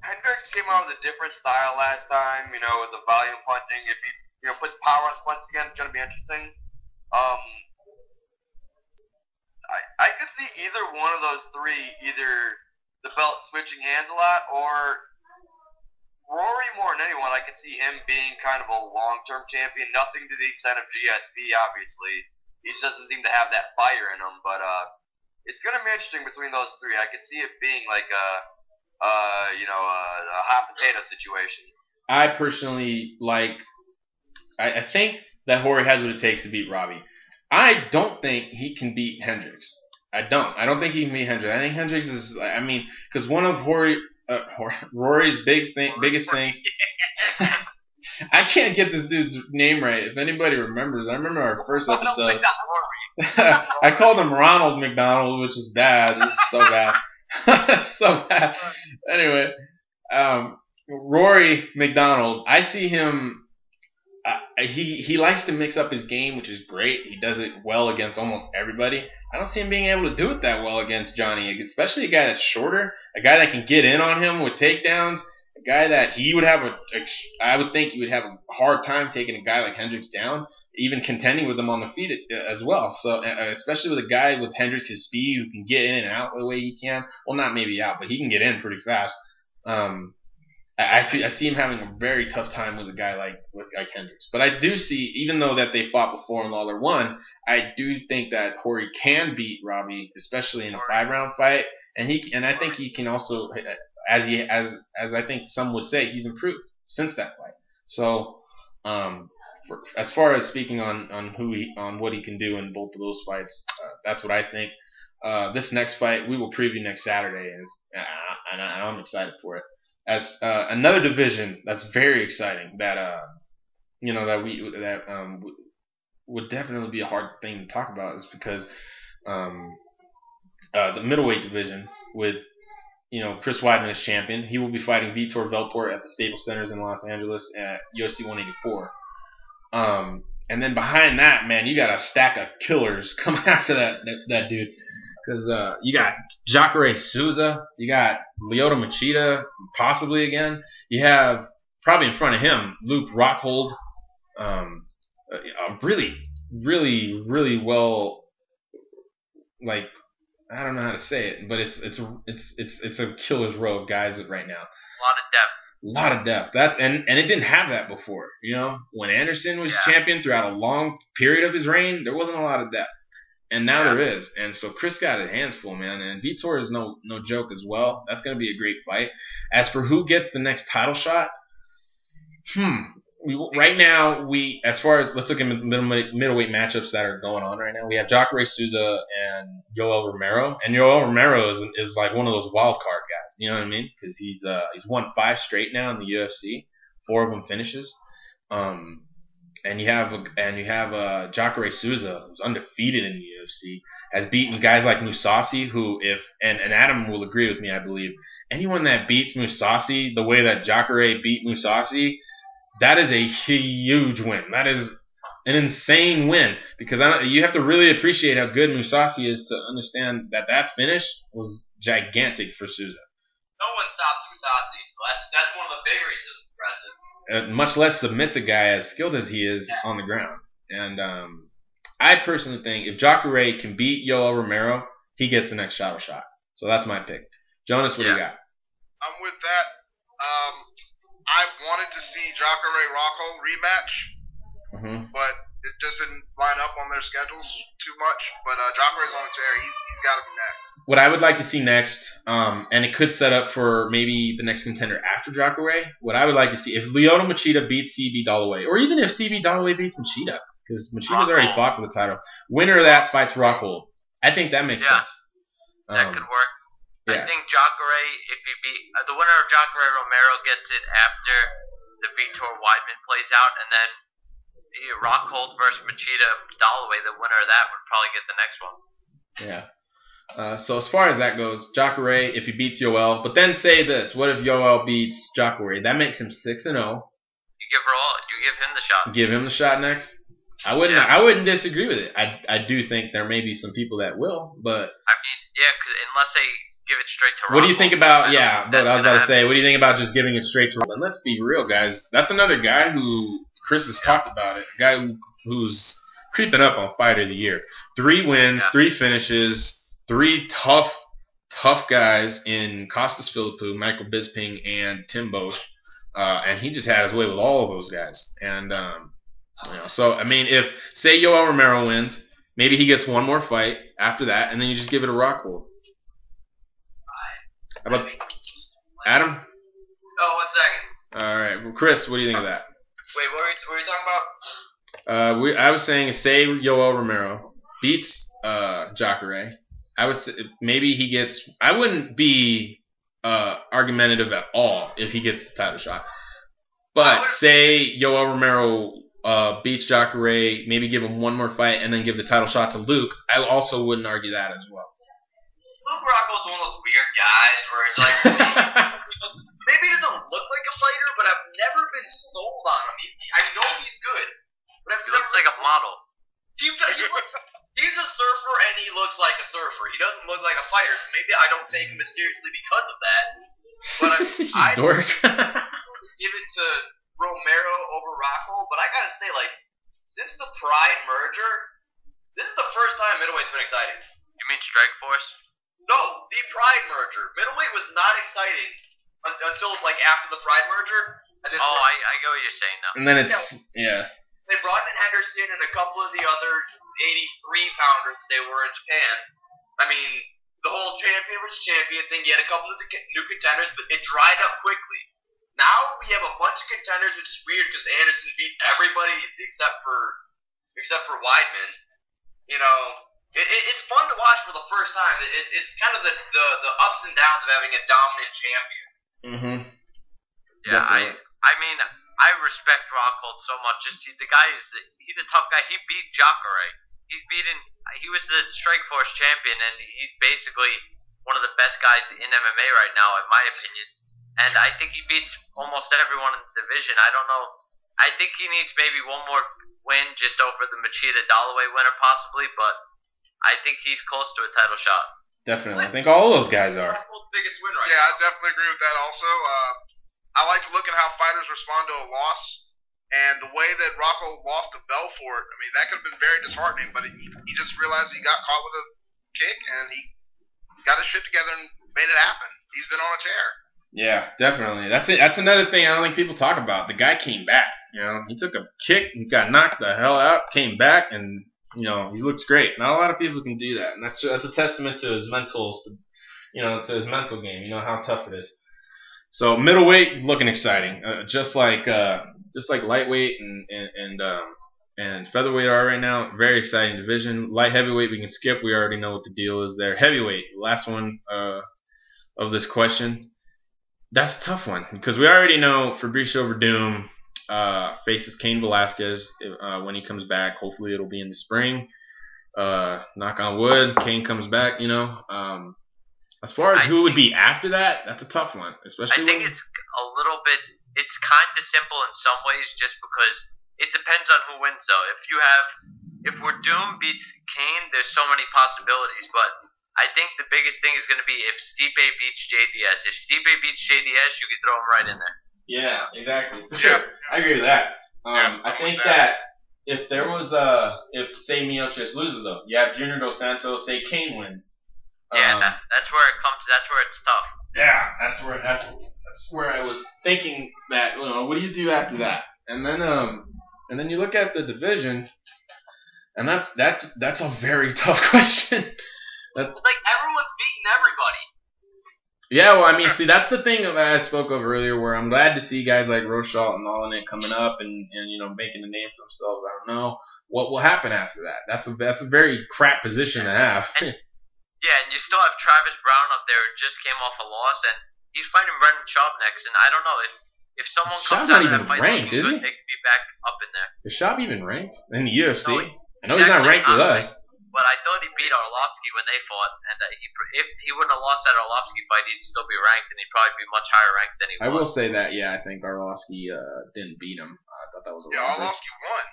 Hendricks came out with a different style last time, you know, with the volume punching. If he, you know, puts power on punches again, it's gonna be interesting. Um, I I could see either one of those three, either the belt switching hands a lot, or Rory more than anyone, I could see him being kind of a long-term champion. Nothing to the extent of GSP, obviously. He just doesn't seem to have that fire in him. But uh, it's gonna be interesting between those three. I could see it being like a, you know, a, a hot potato situation. I personally like. I, I think that Jorge has what it takes to beat Robbie. I don't think he can beat Hendricks. I don't. I don't think he can beat Hendricks. I think Hendricks is. I mean, because one of Jorge, uh, Rory's big thing, biggest things. I can't get this dude's name right. If anybody remembers, I remember our first episode. I called him Ronald McDonald, which is bad. It's so bad. so bad. Anyway, um, Rory McDonald, I see him. Uh, he he likes to mix up his game, which is great. He does it well against almost everybody. I don't see him being able to do it that well against Johnny, especially a guy that's shorter, a guy that can get in on him with takedowns, a guy that he would have a. I would think he would have a hard time taking a guy like Hendricks down, even contending with him on the feet as well. So uh, especially with a guy with Hendricks' speed who can get in and out the way he can. Well, not maybe out, but he can get in pretty fast. Um, I, I, feel, I see him having a very tough time with a guy like with like Hendricks. But I do see, even though that they fought before and Lawler won, I do think that Corey can beat Robbie, especially in a five round fight. And he and I think he can also, as he as as I think some would say, he's improved since that fight. So, um, for, as far as speaking on on who he on what he can do in both of those fights, uh, that's what I think. Uh, this next fight we will preview next Saturday, is uh, and I'm excited for it as uh, another division that's very exciting that uh you know that we that um would definitely be a hard thing to talk about is because um uh, the middleweight division with you know Chris Weidman as champion he will be fighting Vitor Belfort at the Staples Centers in Los Angeles at UFC 184 um and then behind that man you got a stack of killers coming after that that, that dude because uh, you got Jacare Souza, you got Lyoto Machida, possibly again. You have probably in front of him Luke Rockhold, um, a really, really, really well, like I don't know how to say it, but it's it's it's it's it's a killer's row of guys right now. A lot of depth. A lot of depth. That's and and it didn't have that before. You know, when Anderson was yeah. champion throughout a long period of his reign, there wasn't a lot of depth and now yeah. there is. And so Chris got his hands full, man. And Vitor is no no joke as well. That's going to be a great fight. As for who gets the next title shot, hmm. We, right now, we as far as let's look at the middleweight, middleweight matchups that are going on right now. We have Jacare Souza and Yoel Romero, and Yoel Romero is, is like one of those wild card guys. You know what I mean? Because he's uh, he's won five straight now in the UFC, four of them finishes. Um, and you have and you have uh, Jacare Souza, who's undefeated in the UFC, has beaten guys like Mousasi, who if and, and Adam will agree with me, I believe, anyone that beats Mousasi the way that Jacare beat Mousasi, that is a huge win. That is an insane win because I, you have to really appreciate how good Mousasi is to understand that that finish was gigantic for Souza. No one stops Mousasi, so that's that's one of the big reasons much less submits a guy as skilled as he is on the ground. And um, I personally think if Jacare can beat Yoel Romero, he gets the next shadow shot. So that's my pick. Jonas, what yeah. do you got? I'm with that. Um, I've wanted to see Jacare Rockhold rematch, mm-hmm. but it doesn't line up on their schedules too much. But uh, Jacare's on a tear. He's, he's got to be next what I would like to see next, um, and it could set up for maybe the next contender after Jacare. What I would like to see if Lyoto Machida beats CB Dollaway, or even if CB Dollaway beats Machida, because Machida's already fought for the title. Winner of that fights Rockhold. I think that makes yeah, sense. That um, could work. Yeah. I think Jacare, if he beat uh, the winner of Jacare Romero, gets it after the Vitor Weidman plays out, and then yeah, Rockhold versus Machida Dollaway, the winner of that would probably get the next one. Yeah. Uh, so as far as that goes, Jacare, if he beats Yoel, but then say this: What if Yoel beats Jacare? That makes him six and zero. Oh. You give all. You give him the shot. Give him the shot next. I wouldn't. Yeah. I wouldn't disagree with it. I I do think there may be some people that will, but I mean, yeah, cause unless they give it straight to. What do you think about? Yeah, but I was about to say, what do you think about just giving it straight to? And let's be real, guys. That's another guy who Chris has talked about it. A guy who, who's creeping up on fighter of the year. Three wins, three finishes three tough, tough guys in Costas Philippou, Michael Bisping, and Tim Boetsch. Uh, and he just had his way with all of those guys. And um, you know, so I mean, if say Yoel Romero wins, maybe he gets one more fight after that, and then you just give it a rock Rockhold. How about Adam? Oh, one second. All right, well, Chris, what do you think of that? Wait, what were you, what were you talking about? Uh, we, I was saying, say Yoel Romero beats uh, Jacare, I would say maybe he gets. I wouldn't be uh, argumentative at all if he gets the title shot. But say Yoel Romero uh, beats Jacare, maybe give him one more fight, and then give the title shot to Luke. I also wouldn't argue that as well. Luke Rockhold's one of those weird guys where it's like maybe he doesn't look like a fighter, but I've never been sold on him. He, I know he's good, but I've he looks like a model. He, he looks he's a surfer and he looks like a surfer. He doesn't look like a fighter, so maybe I don't take him as seriously because of that. But I, I dork. give it to Romero over Rockhold, but I gotta say, like, since the Pride merger, this is the first time middleweight's been exciting. You mean Strikeforce? No, the Pride merger. Middleweight was not exciting un- until like after the Pride merger, and then Oh, I, I get what you're saying now. And then it's yeah. they brought in Henderson and a couple of the other 83 pounders they were in Japan. I mean, the whole champion versus champion thing. You had a couple of the new contenders, but it dried up quickly. Now we have a bunch of contenders, which is weird because Anderson beat everybody except for except for Weidman. You know, it, it, it's fun to watch for the first time. It, it's it's kind of the, the the ups and downs of having a dominant champion. Mm-hmm. Yeah, I I mean I respect Rockhold so much. Just he, the guy is he's a tough guy. He beat Jacare. He's beaten. He was the Strikeforce champion, and he's basically one of the best guys in MMA right now, in my opinion. And I think he beats almost everyone in the division. I don't know. I think he needs maybe one more win just over the Machida Dollaway winner, possibly. But I think he's close to a title shot. Definitely. I think all those guys are. Biggest win right Yeah, I definitely agree with that. Also, uh, I like to look at how fighters respond to a loss, and the way that Rocco lost to Belfort. I mean, that could have been very disheartening, but he, he just realized he got caught with a kick, and he got his shit together and made it happen. He's been on a tear. Yeah, definitely. That's it. That's another thing I don't think people talk about. The guy came back. You know, he took a kick, he got knocked the hell out, came back, and you know he looks great. Not a lot of people can do that, and that's that's a testament to his mental, you know, to his mental game. You know how tough it is. So middleweight looking exciting, uh, just like uh, just like lightweight and and and, um, and featherweight are right now. Very exciting division. Light heavyweight we can skip. We already know what the deal is there. Heavyweight, last one uh, of this question. That's a tough one because we already know Fabricio Werdum uh, faces Cain Velasquez uh, when he comes back. Hopefully it'll be in the spring. Uh, knock on wood, Cain comes back. You know. Um, as far as I who would be after that, that's a tough one, especially. I think when- it's a little bit. It's kind of simple in some ways, just because it depends on who wins. Though, if you have, if Werdum beats Cain, there's so many possibilities. But I think the biggest thing is going to be if Stipe beats JDS. If Stipe beats JDS, you could throw him right in there. Yeah, exactly. For Yeah. sure. I agree with that. Um, Yeah, I think that. that. if there was a if say Miocic loses though, you have Junior Dos Santos, say Cain wins. Yeah, Um, that's where it comes. That's where it's tough. yeah, that's where that's that's where I was thinking that you know what do you do after that? And then um and then you look at the division, and that's that's that's a very tough question. that's, It's like everyone's beating everybody. Yeah, well, I mean, see, that's the thing that I spoke of earlier, where I'm glad to see guys like Rosholt and Oleinik coming up and, and you know making a name for themselves. I don't know what will happen after that. That's a that's a very crap position to have. Yeah, and you still have Travis Browne up there, who just came off a loss, and he's fighting Brendan Schaub next. And I don't know if if someone Schaub's comes out not of even that fight ranked, looking is good, he? they could be back up in there. Is Schaub even ranked in the UFC? No, I know he's not ranked with us. But I thought he beat Arlovsky when they fought, and that he if he wouldn't have lost that Arlovsky fight, he'd still be ranked, and he'd probably be much higher ranked than he was. I will say that, yeah, I think Arlovsky uh, didn't beat him. I thought that was a Yeah, robbery. Arlovsky won.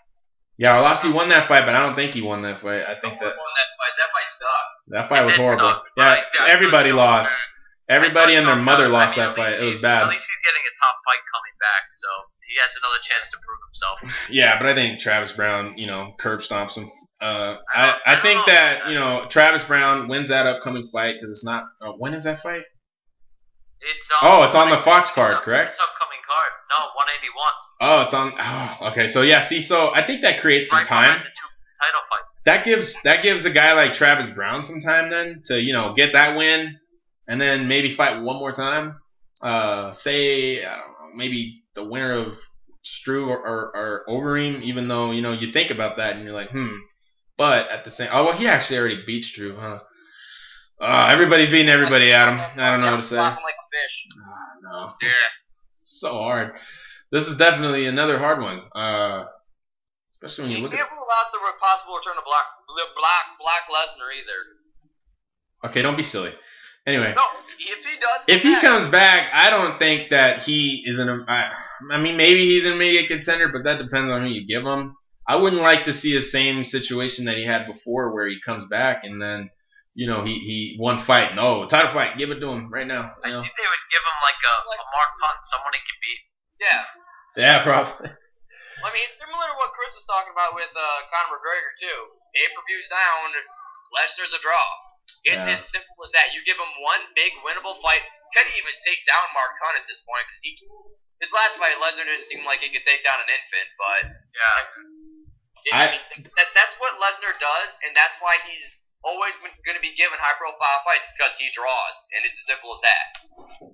Yeah, Arlovsky won that fight, but I don't think he won that fight. I think No that won that fight. That fight sucked. that fight was It did horrible. suck. Yeah, I- I everybody thought so. lost. Everybody and their mother but, I lost mean, that fight. It was bad. At least he's getting a top fight coming back, so he has another chance to prove himself. Yeah, but I think Travis Browne, you know, curb stomps him. Uh, I I, don't- I I think that you know Travis Browne wins that upcoming fight because it's not. Uh, when is that fight? It's um, Oh, it's on the Fox card, up- correct? It's upcoming card. No, 181. Oh, it's on. Oh, okay. So yeah, see, so I think that creates some Right time. behind the two title fight. That gives that gives a guy like Travis Browne some time then to you know get that win, and then maybe fight one more time. Uh, say I don't know, maybe the winner of Struve or, or, or Overeem, even though you know you think about that and you're like, hmm. But at the same, oh well, he actually already beat Drew, huh? Uh, everybody's beating everybody, Adam. I don't know what to say. Like a fish. Ah, no, Yeah. so hard. This is definitely another hard one. Uh, especially when you You look at. can't rule out the possible return of Black Black Black Lesnar either. Okay, don't be silly. Anyway. No, if he does, If he back, comes back, I don't think that he is an. I, I mean, maybe he's an immediate contender, but that depends on who you give him. I wouldn't like to see the same situation that he had before, where he comes back and then, you know, he he one fight, no title fight, give it to him right now. I You know? think they would give him like a, a Mark Hunt, someone he could beat. yeah. Yeah, probably. I mean, it's similar to what Chris was talking about with uh, Conor McGregor too. Pay per views down, Lesnar's a draw. It's Yeah. as simple as that. You give him one big winnable fight can he even take down Mark Hunt at this point? Because he, his last fight, Lesnar didn't seem like he could take down an infant, but Yeah. I, I- mean, that, that's what Lesnar does, and that's why he's always going to be given high-profile fights because he draws, and it's as simple as that.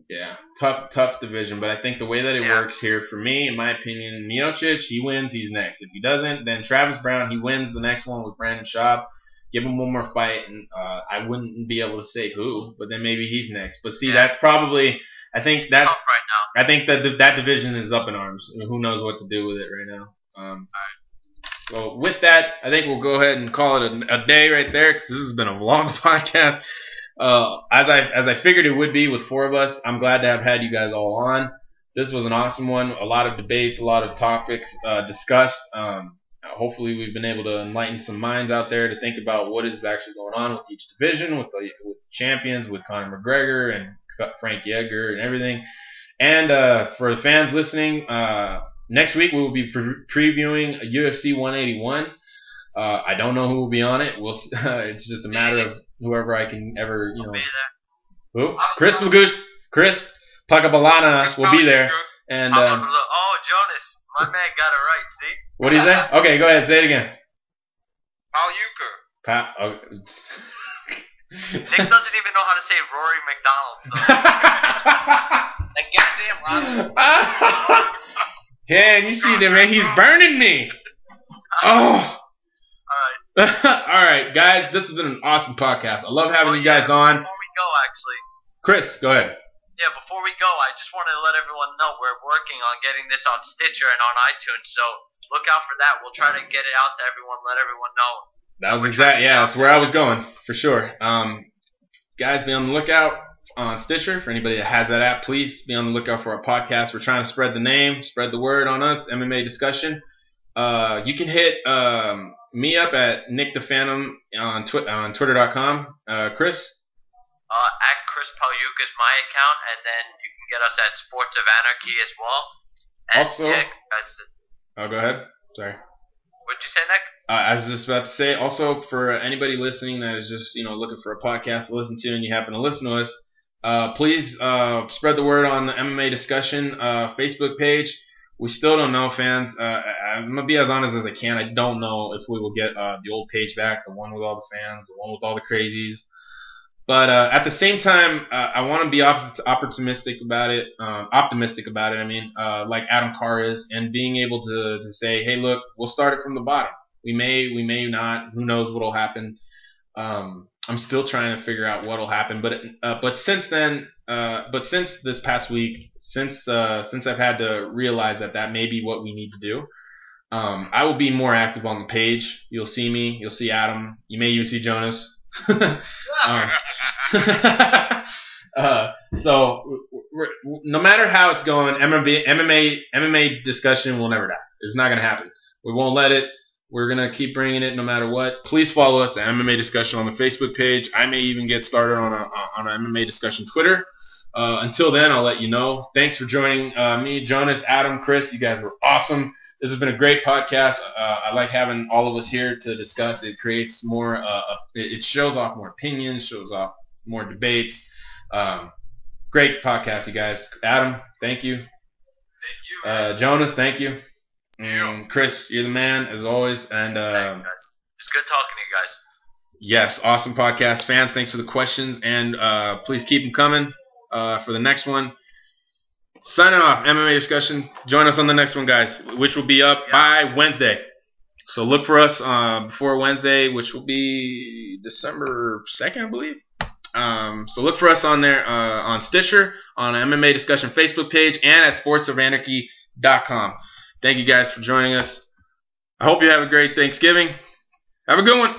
Yeah, tough, tough division. But I think the way that it Yeah. works here, for me, in my opinion, Miocic, he wins, he's next. If he doesn't, then Travis Browne, he wins the next one with Brendan Schaub. Give him one more fight, and uh, I wouldn't be able to say who, but then maybe he's next. But see, Yeah. that's probably, I think that's, Tough right now. I think that that division is up in arms. Who knows what to do with it right now? Um, so with that, I think we'll go ahead and call it a, a day right there because this has been a long podcast. Uh, as I as I figured it would be with four of us, I'm glad to have had you guys all on. This was an awesome one. A lot of debates, a lot of topics uh, discussed. Um, hopefully, we've been able to enlighten some minds out there to think about what is actually going on with each division, with the with champions, with Conor McGregor and Frank Edgar and everything. And uh, for the fans listening, uh, next week we will be pre- previewing UFC 181. Uh, I don't know who will be on it. We'll. it's just a matter of whoever I can ever, you know. Who? Chris Pagush, Chris Pagabalana will be there. And Oh, um, oh, Jonas, my man got it right. See? what do you say? Okay, go ahead. Say it again. Palyuka. Pa- oh. Nick doesn't even know how to say Rory McDonald. So. That goddamn Robin. Yeah, and you see that man, he's burning me. Oh. All right. All right, guys, this has been an awesome podcast. I love having Oh, you guys yeah, on. Before we go, actually. Chris, go ahead. Yeah, before we go, I just wanted to let everyone know we're working on getting this on Stitcher and on iTunes, so look out for that. We'll try to get it out to everyone, let everyone know. That was exact. Yeah, that's where I was going for sure. Um, guys, be on the lookout on Stitcher for anybody that has that app. Please be on the lookout for our podcast. We're trying to spread the name, spread the word on us. MMA discussion. Uh, you can hit um, me up at Nick the Phantom on twi- on Twitter.com. Uh, Chris. Uh, at Chris Palyuk is my account, and then you can get us at Sports of Anarchy as well. And Also- yeah, the, Oh, go ahead. Sorry. what'd you say, Nick? Uh, I was just about to say, also for anybody listening that is just you know looking for a podcast to listen to, and you happen to listen to us, uh, please uh, spread the word on the MMA discussion uh, Facebook page. We still don't know, fans. Uh, I'm gonna be as honest as I can. I don't know if we will get uh, the old page back, the one with all the fans, the one with all the crazies. But uh, at the same time, I want to be opp- opportunistic about it, um, optimistic about it. I mean, like Adam Carr is, and being able to, to say, hey, look, we'll start it from the bottom. We may, we may not. Who knows what'll happen? Um, I'm still trying to figure out what'll happen. But uh, but since then, uh, but since this past week, since uh, since I've had to realize that that may be what we need to do, um, I will be more active on the page. You'll see me. You'll see Adam. You may even see Jonas. um, uh, so no matter how it's going, MMA, MMA, MMA discussion will never die. It's not gonna happen. We won't let it. We're gonna keep bringing it no matter what. Please follow us at MMA discussion on the Facebook page. I may even get started on a on an MMA discussion Twitter. Uh, until then, I'll let you know. Thanks for joining uh, me, Jonas, Adam, Chris. You guys were awesome. This has been a great podcast. Uh, I like having all of us here to discuss. It creates more. Uh, it it shows off more opinions, shows off more debates. Um, great podcast, you guys. Adam, thank you. Thank you. Uh, Jonas, thank you. And Chris, you're the man as always. And uh, Thanks, guys. It's good talking to you guys. yes, awesome podcast, fans. Thanks for the questions, and uh, please keep them coming uh, for the next one. Signing off, MMA discussion. Join us on the next one, guys, which will be up by Wednesday. So look for us uh, before Wednesday, which will be December second, I believe. Um, so look for us on there uh, on Stitcher, on MMA discussion Facebook page, and at sportsofanarchy.com. Thank you guys for joining us. I hope you have a great Thanksgiving. Have a good one.